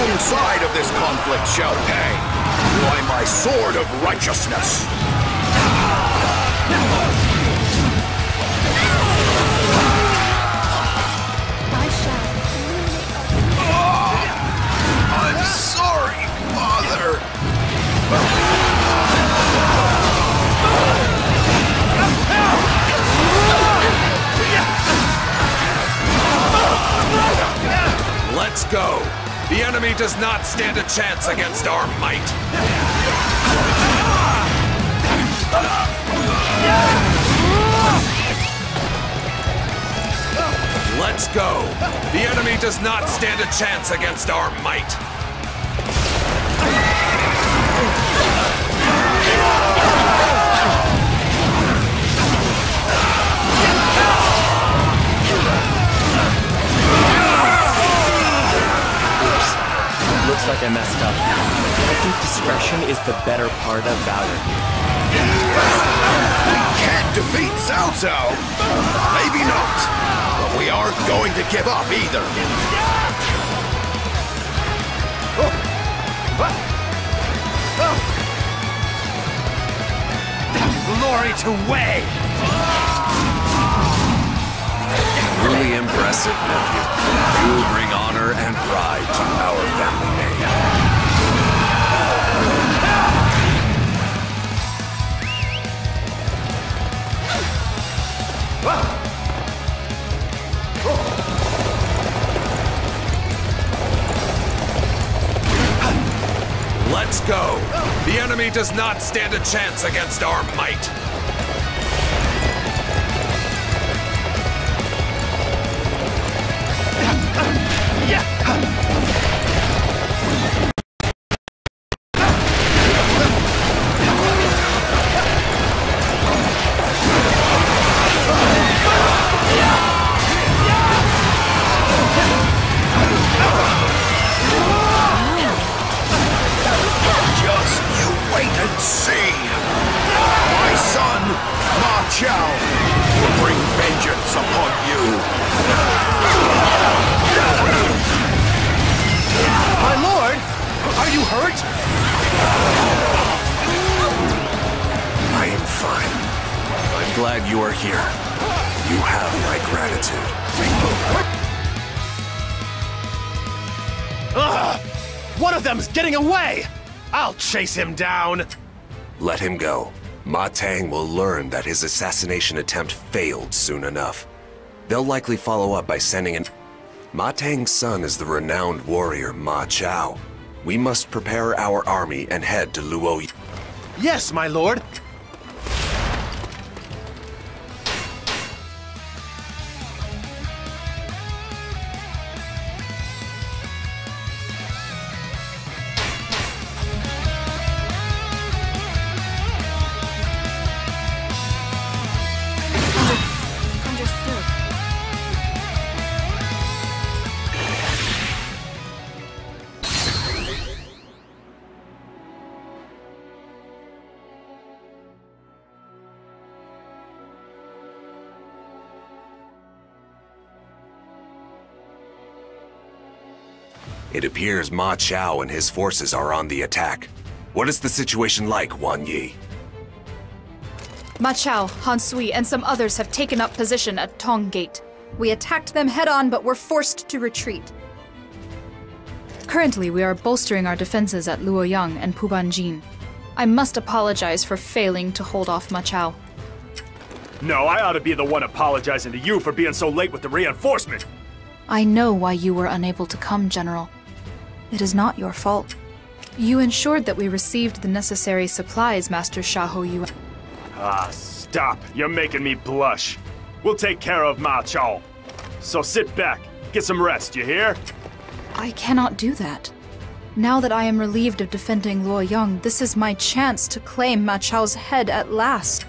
wrong side of this conflict shall pay. By my sword of righteousness. Ah! I'm sorry, Father. Let's go! The enemy does not stand a chance against our might! Let's go! The enemy does not stand a chance against our might! Like I messed up. I think discretion is the better part of valor. We can't defeat Cao Cao. Maybe not. But we aren't going to give up either. Glory to Wei! Truly impressive, nephew. You bring honor and pride to our family name. Let's go! The enemy does not stand a chance against our might! Let's chase him down! Let him go. Ma Teng will learn that his assassination attempt failed soon enough. They'll likely follow up by sending an... Ma Teng's son is the renowned warrior Ma Chao. We must prepare our army and head to Luo. Yes, my lord! It appears Ma Chao and his forces are on the attack. What is the situation like, Wang Yi? Ma Chao, Han Sui, and some others have taken up position at Tong Gate. We attacked them head on, but were forced to retreat. Currently, we are bolstering our defenses at Luoyang and Pubanjin. I must apologize for failing to hold off Ma Chao. No, I ought to be the one apologizing to you for being so late with the reinforcement. I know why you were unable to come, General. It is not your fault. You ensured that we received the necessary supplies, Master Xiahou Yuan. Ah, stop. You're making me blush. We'll take care of Ma Chao. So sit back, get some rest, you hear? I cannot do that. Now that I am relieved of defending Luoyang, this is my chance to claim Ma Chao's head at last.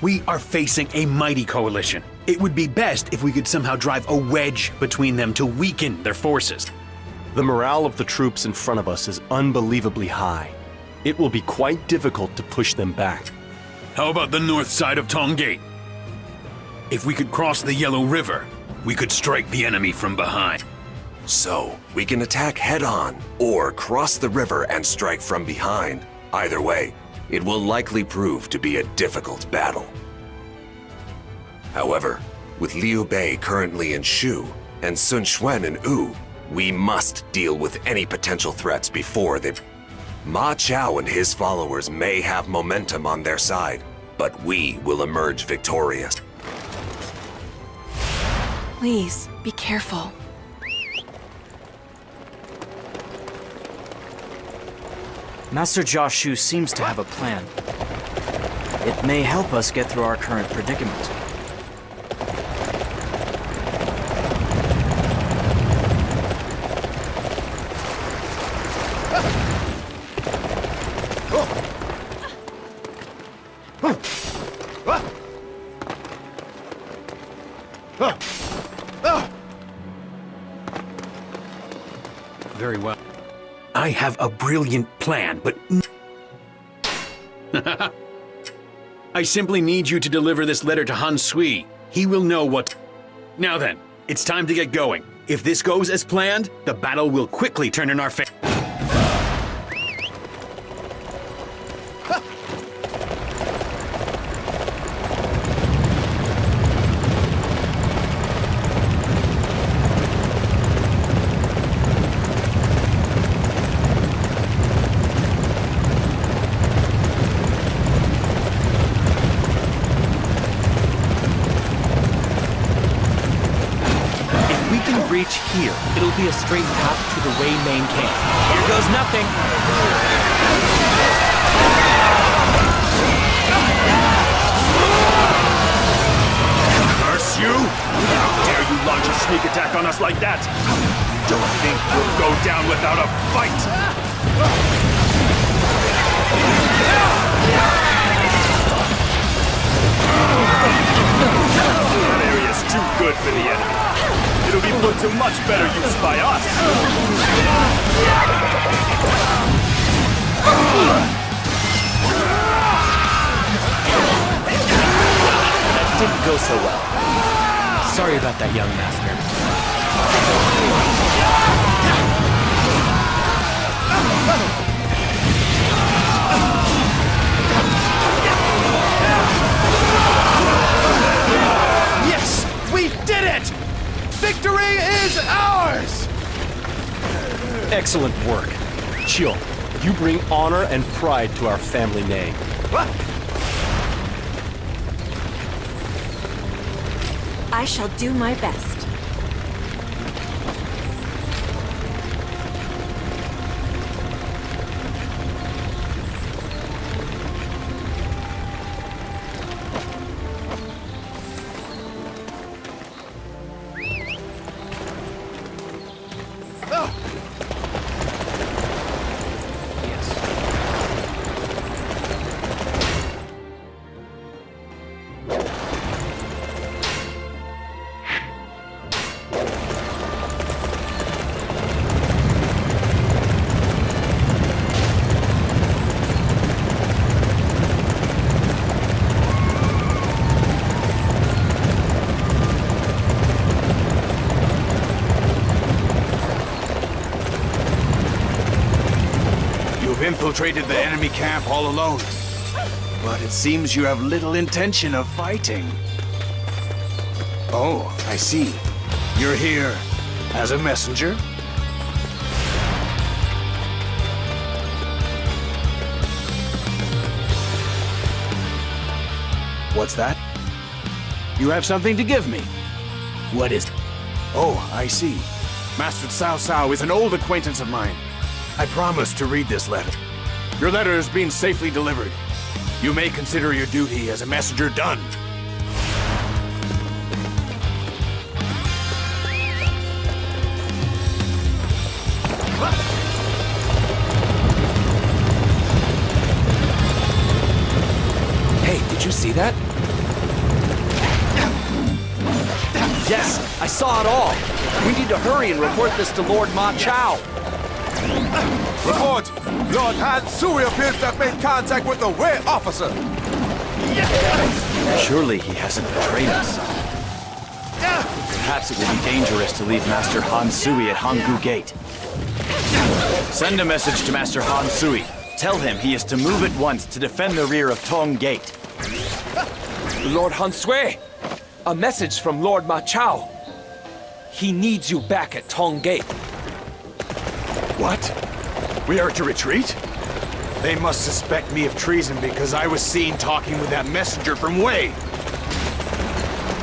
We are facing a mighty coalition. It would be best if we could somehow drive a wedge between them to weaken their forces. The morale of the troops in front of us is unbelievably high. It will be quite difficult to push them back. How about the north side of Tonggate? If we could cross the Yellow River, we could strike the enemy from behind. So, we can attack head on, or cross the river and strike from behind. Either way, it will likely prove to be a difficult battle. However, with Liu Bei currently in Shu, and Sun Quan in Wu, we must deal with any potential threats before they... Ma Chao and his followers may have momentum on their side, but we will emerge victorious. Please, be careful. Master Jia Xu seems to have a plan. It may help us get through our current predicament. Have a brilliant plan, but. I simply need you to deliver this letter to Han Sui. He will know what. Now then, it's time to get going. If this goes as planned, the battle will quickly turn in our favor. It'll be a straight path to the Wei main camp. Here goes nothing. Curse you? How dare you launch a sneak attack on us like that? Don't think we'll go down without a fight? That area's too good for the enemy. It'll be put to much better use by us. That didn't go so well. Sorry about that, young master. We did it! Victory is ours! Excellent work. Xiu, you bring honor and pride to our family name. I shall do my best. Infiltrated the enemy camp all alone. But it seems you have little intention of fighting. Oh, I see. You're here as a messenger? What's that? You have something to give me. What is... Oh, I see. Master Cao Cao is an old acquaintance of mine. I promised to read this letter. Your letter is being safely delivered. You may consider your duty as a messenger done. Hey, did you see that? Yes, I saw it all. We need to hurry and report this to Lord Ma Chao. Report! Lord Han Sui appears to have made contact with the Wei officer! Surely he hasn't betrayed us. Perhaps it will be dangerous to leave Master Han Sui at Hangu Gate. Send a message to Master Han Sui. Tell him he is to move at once to defend the rear of Tong Gate. Lord Han Sui, a message from Lord Ma Chao. He needs you back at Tong Gate. We are to retreat? They must suspect me of treason because I was seen talking with that messenger from Wei.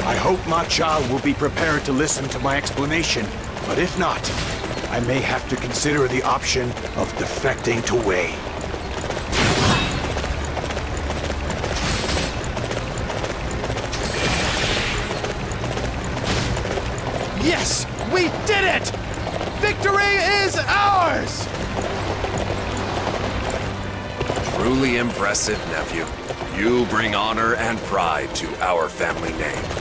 I hope Ma Chao will be prepared to listen to my explanation, but if not, I may have to consider the option of defecting to Wei. Yes! We did it! Victory is ours! Truly impressive, nephew. You bring honor and pride to our family name.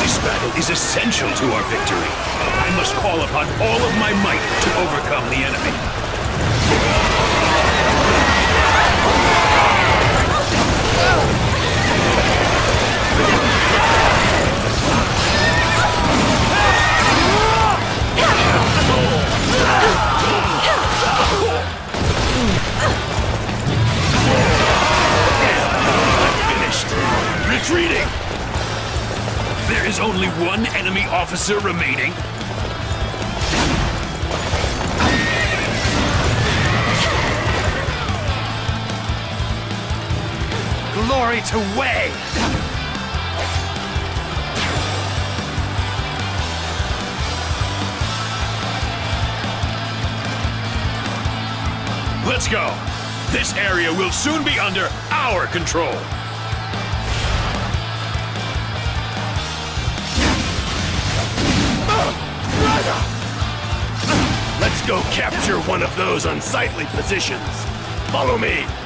This battle is essential to our victory. I must call upon all of my might to overcome the enemy. Finished. retreating! There is only one enemy officer remaining. Glory to Wei! Let's go! This area will soon be under our control! Capture one of those unsightly positions. Follow me.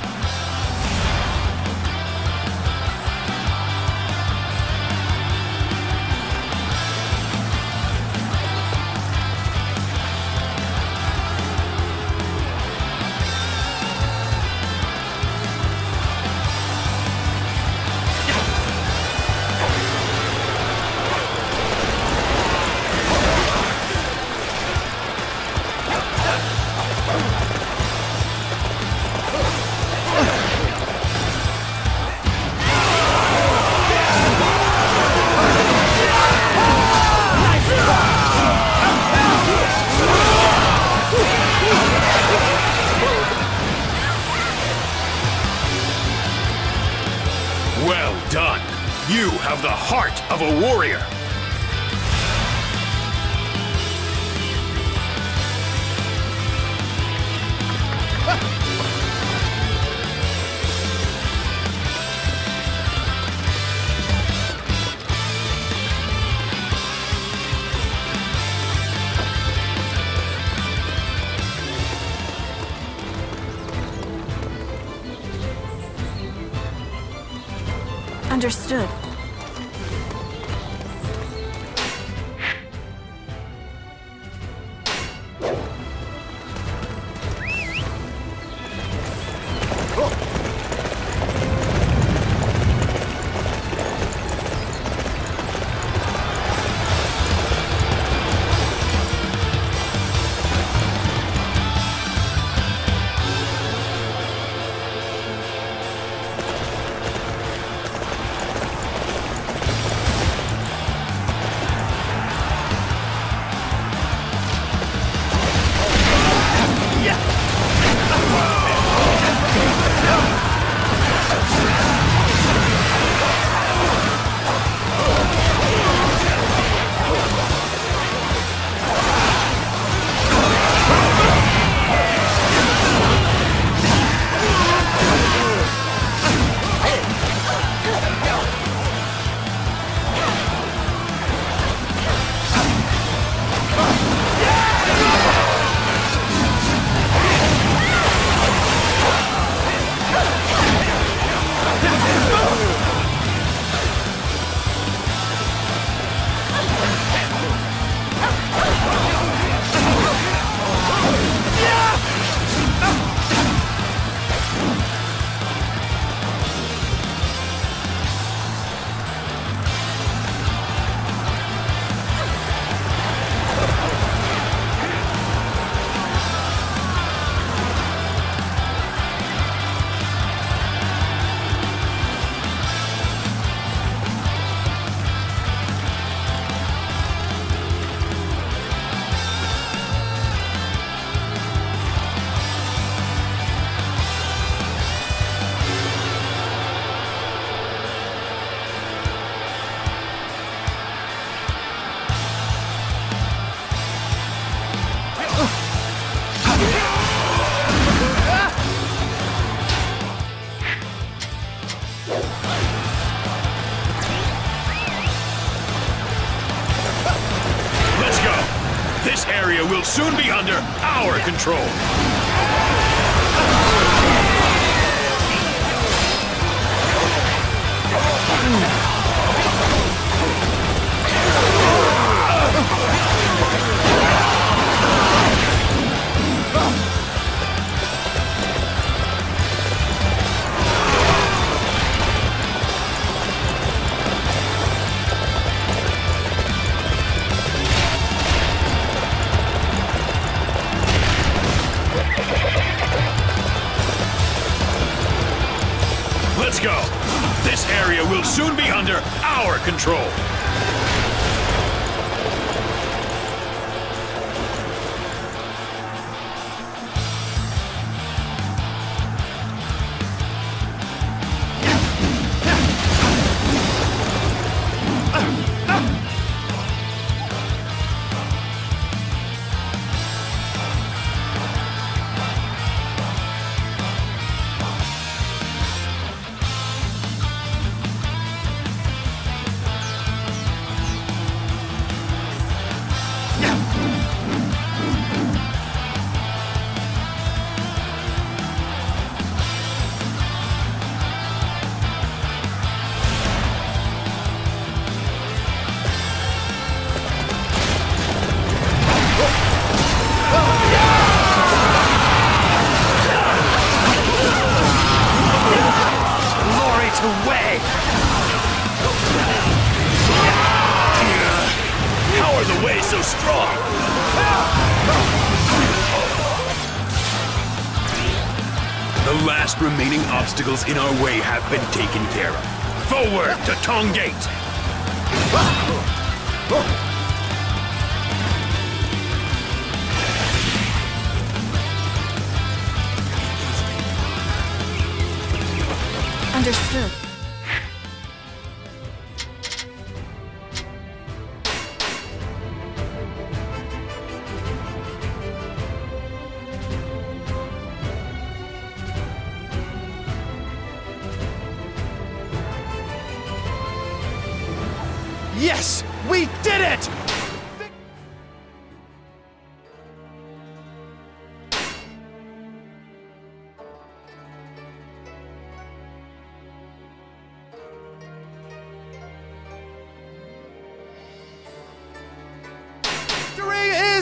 Obstacles in our way have been taken care of. Forward to Tong Gate!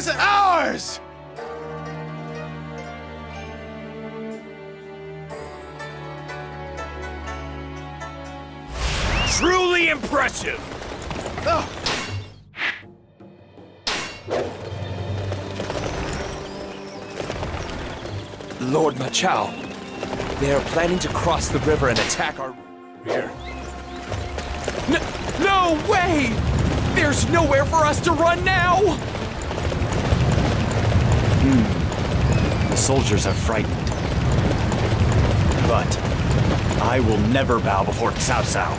Is ours! Truly impressive! Oh. Lord Ma Chao, they are planning to cross the river and attack our rear. N no way! There's nowhere for us to run now! Soldiers are frightened. But I will never bow before Cao Cao.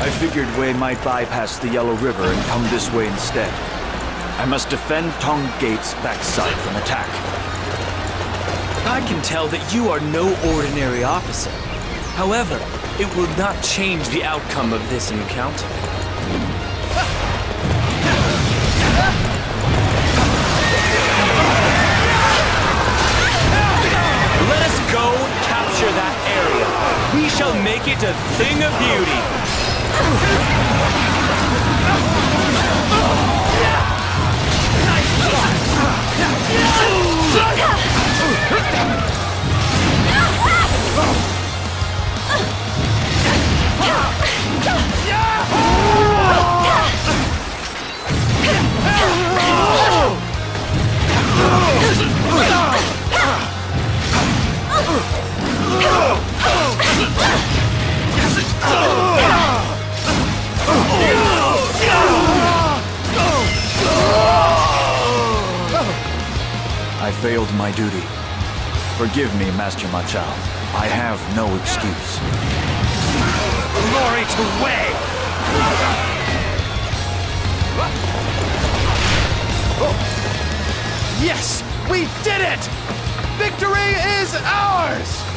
I figured Wei might bypass the Yellow River and come this way instead. I must defend Tong Gate's backside from attack. I can tell that you are no ordinary officer. However, it will not change the outcome of this encounter. Let us go capture that area. We shall make it a thing of beauty. I failed my duty. Forgive me, Master Ma Chao. I have no excuse. Glory to Wei! Yes! We did it! Victory is ours!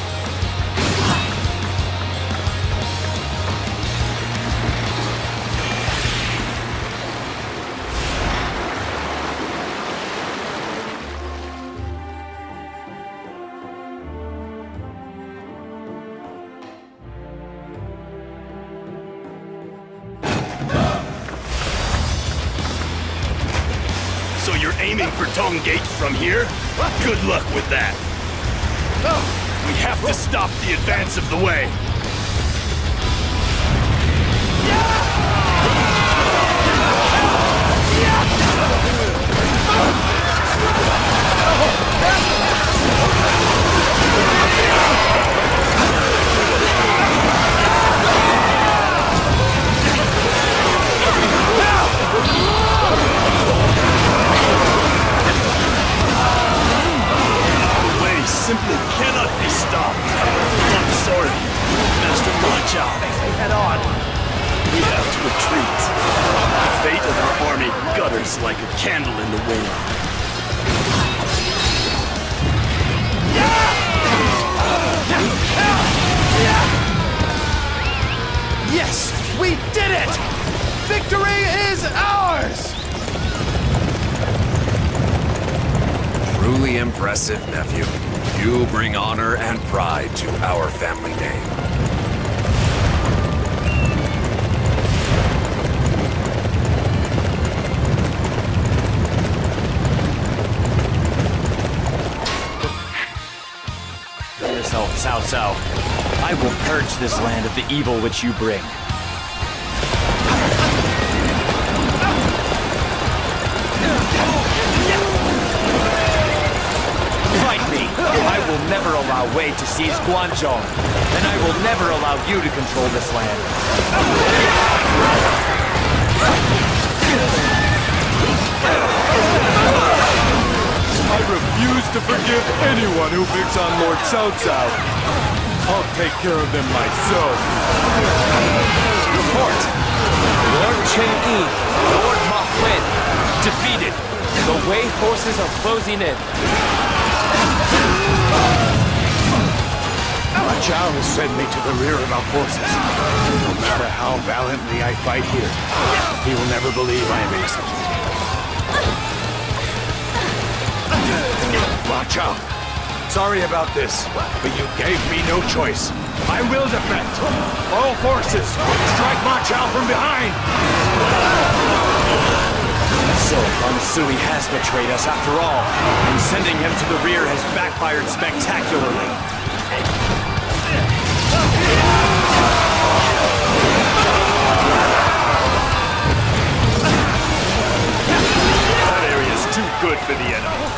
From here? Good luck with that. We have to stop the advance of the Wei. Cannot be stopped. I'm sorry, Master Ma Chao. Head on. We have to retreat. The fate of our army gutters like a candle in the wind. Yes! We did it! Victory is ours! Truly impressive, nephew. You bring honor and pride to our family name. yourself, Cao. I will purge this land of the evil which you bring. Never allow Wei to seize Guanzhong, and I will never allow you to control this land. I refuse to forgive anyone who picks on Lord Cao Cao. I'll take care of them myself. Report! Lord Chen Yi, Lord Ma Huan, defeated. The Wei forces are closing in. Ma Chao has sent me to the rear of our forces. No matter how valiantly I fight here, he will never believe I am innocent. Ma Chao, sorry about this, but you gave me no choice. I will defend. All forces, strike Ma Chao from behind! So, Han Sui has betrayed us after all, and sending him to the rear has backfired spectacularly. That area's too good for the enemy.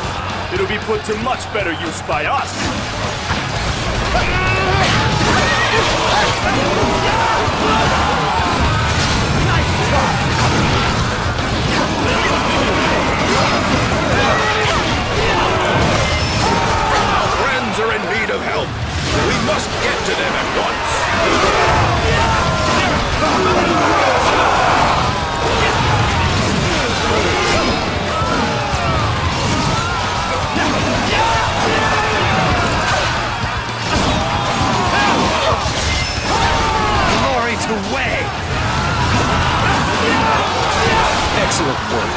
It'll be put to much better use by us. Must get to them at once. Glory to Wei! Excellent work.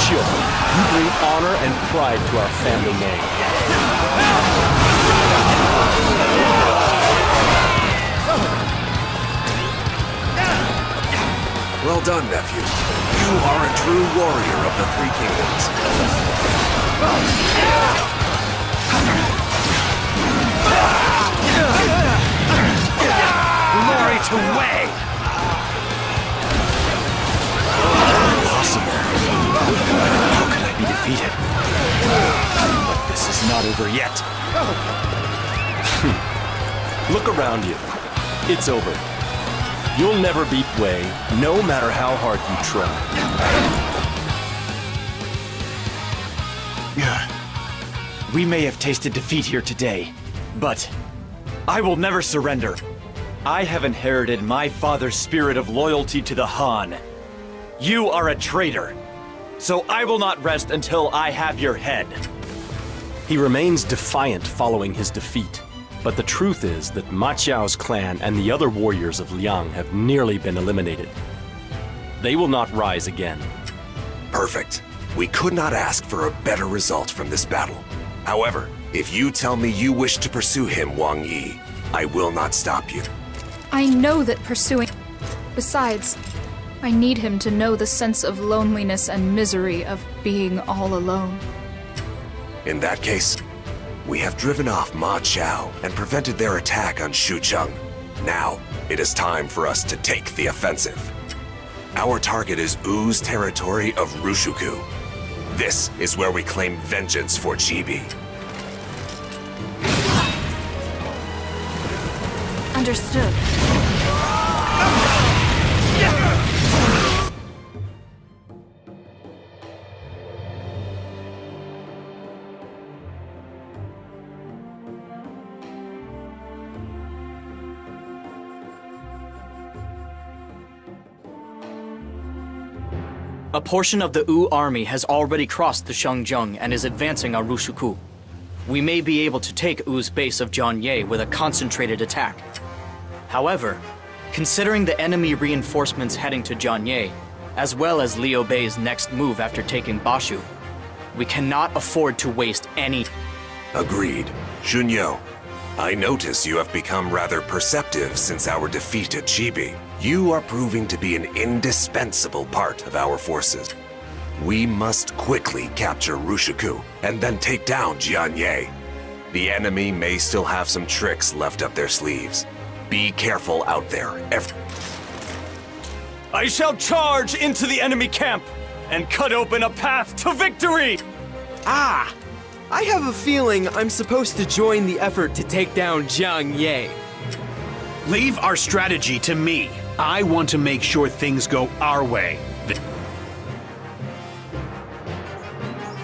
Xiu. You bring honor and pride to our family name. Well done, nephew. You are a true warrior of the Three Kingdoms. Glory to Wei! Impossible. How could I be defeated? This is not over yet. Look around you. It's over. You'll never beat Wei, no matter how hard you try. We may have tasted defeat here today, but I will never surrender. I have inherited my father's spirit of loyalty to the Han. You are a traitor, so I will not rest until I have your head. He remains defiant following his defeat. But the truth is that Ma Chao's clan and the other warriors of Liang have nearly been eliminated. They will not rise again. Perfect. We could not ask for a better result from this battle. However, if you tell me you wish to pursue him, Wang Yi, I will not stop you. I know that pursuing. Besides, I need him to know the sense of loneliness and misery of being all alone. In that case, we have driven off Ma Chao and prevented their attack on Xuchang. Now, it is time for us to take the offensive. Our target is Wu's territory of Ruxukou. This is where we claim vengeance for Chibi. Understood. Portion of the Wu army has already crossed the Shengzheng and is advancing on Ruxukou. We may be able to take Wu's base of Jianye with a concentrated attack. However, considering the enemy reinforcements heading to Jianye, as well as Liu Bei's next move after taking Bashu, we cannot afford to waste any. Agreed. Xun You, I notice you have become rather perceptive since our defeat at Chibi. You are proving to be an indispensable part of our forces. We must quickly capture Ruxukou and then take down Jianye. The enemy may still have some tricks left up their sleeves. Be careful out there. Ev- I shall charge into the enemy camp and cut open a path to victory! Ah! I have a feeling I'm supposed to join the effort to take down Jianye. Leave our strategy to me. I want to make sure things go our way.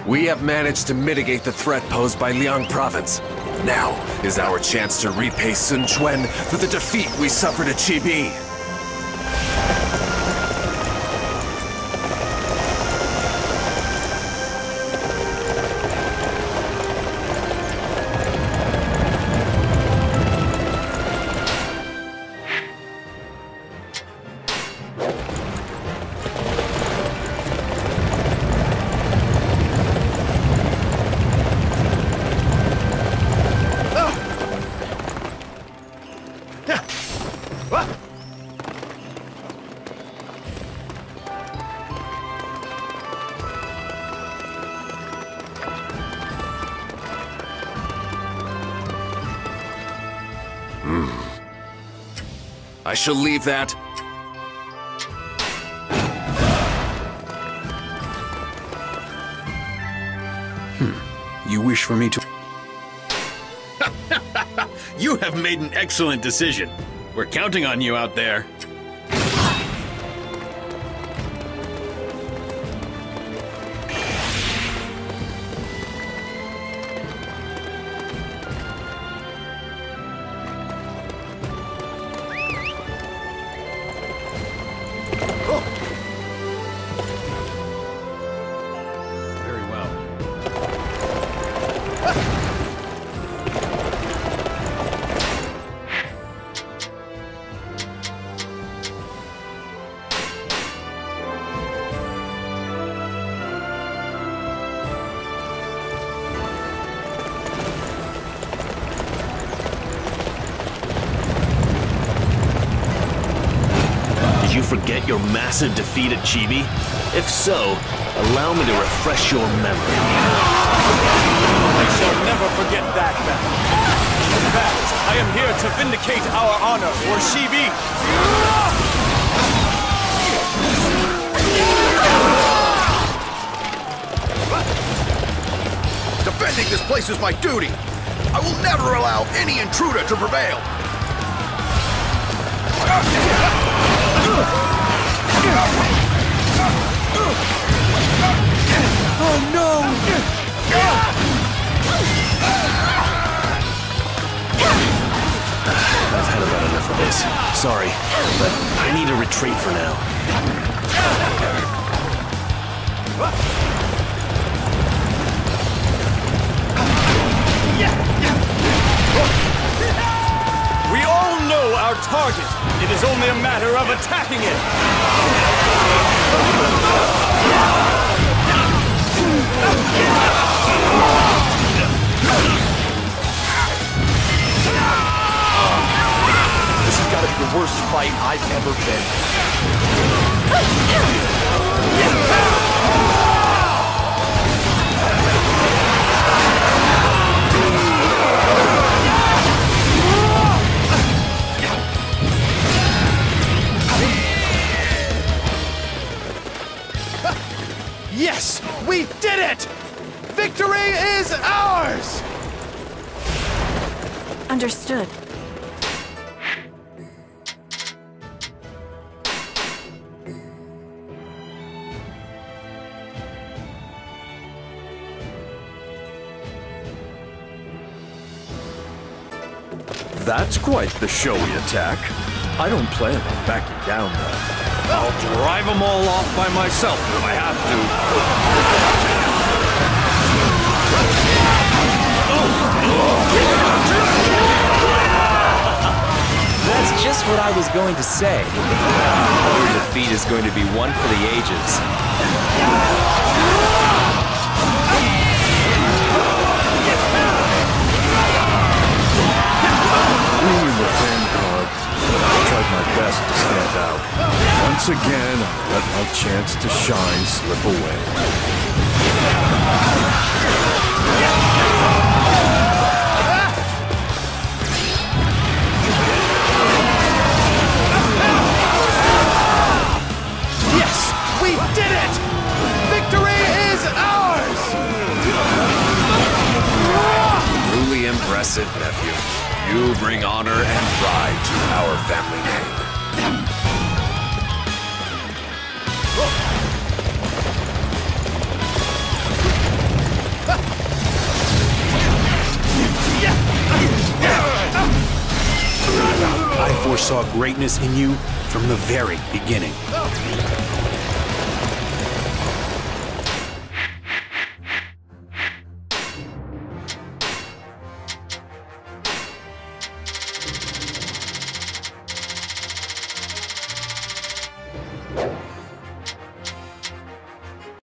We have managed to mitigate the threat posed by Liang Province. Now is our chance to repay Sun Quan for the defeat we suffered at Chibi. Shall leave that. Hmm. You wish for me to... you have made an excellent decision. We're counting on you out there. Your massive defeat at Chibi? If so, allow me to refresh your memory. I shall never forget that battle. In fact, I am here to vindicate our honor for Chibi. Defending this place is my duty. I will never allow any intruder to prevail. Oh no! I've had about enough of this. Sorry, but I need to retreat for now. We all know our target. It is only a matter of attacking it. This has got to be the worst fight I've ever been. Yes! We did it! Victory is ours! Understood. That's quite the showy attack. I don't plan on backing down, though. I'll drive them all off by myself if I have to. That's just what I was going to say. Your defeat is going to be one for the ages. Being tried my best to stand out. Once again, I let my chance to shine slip away. Yes! We did it! Victory is ours! Truly impressive, nephew. You bring honor and pride our family name. I foresaw greatness in you from the very beginning.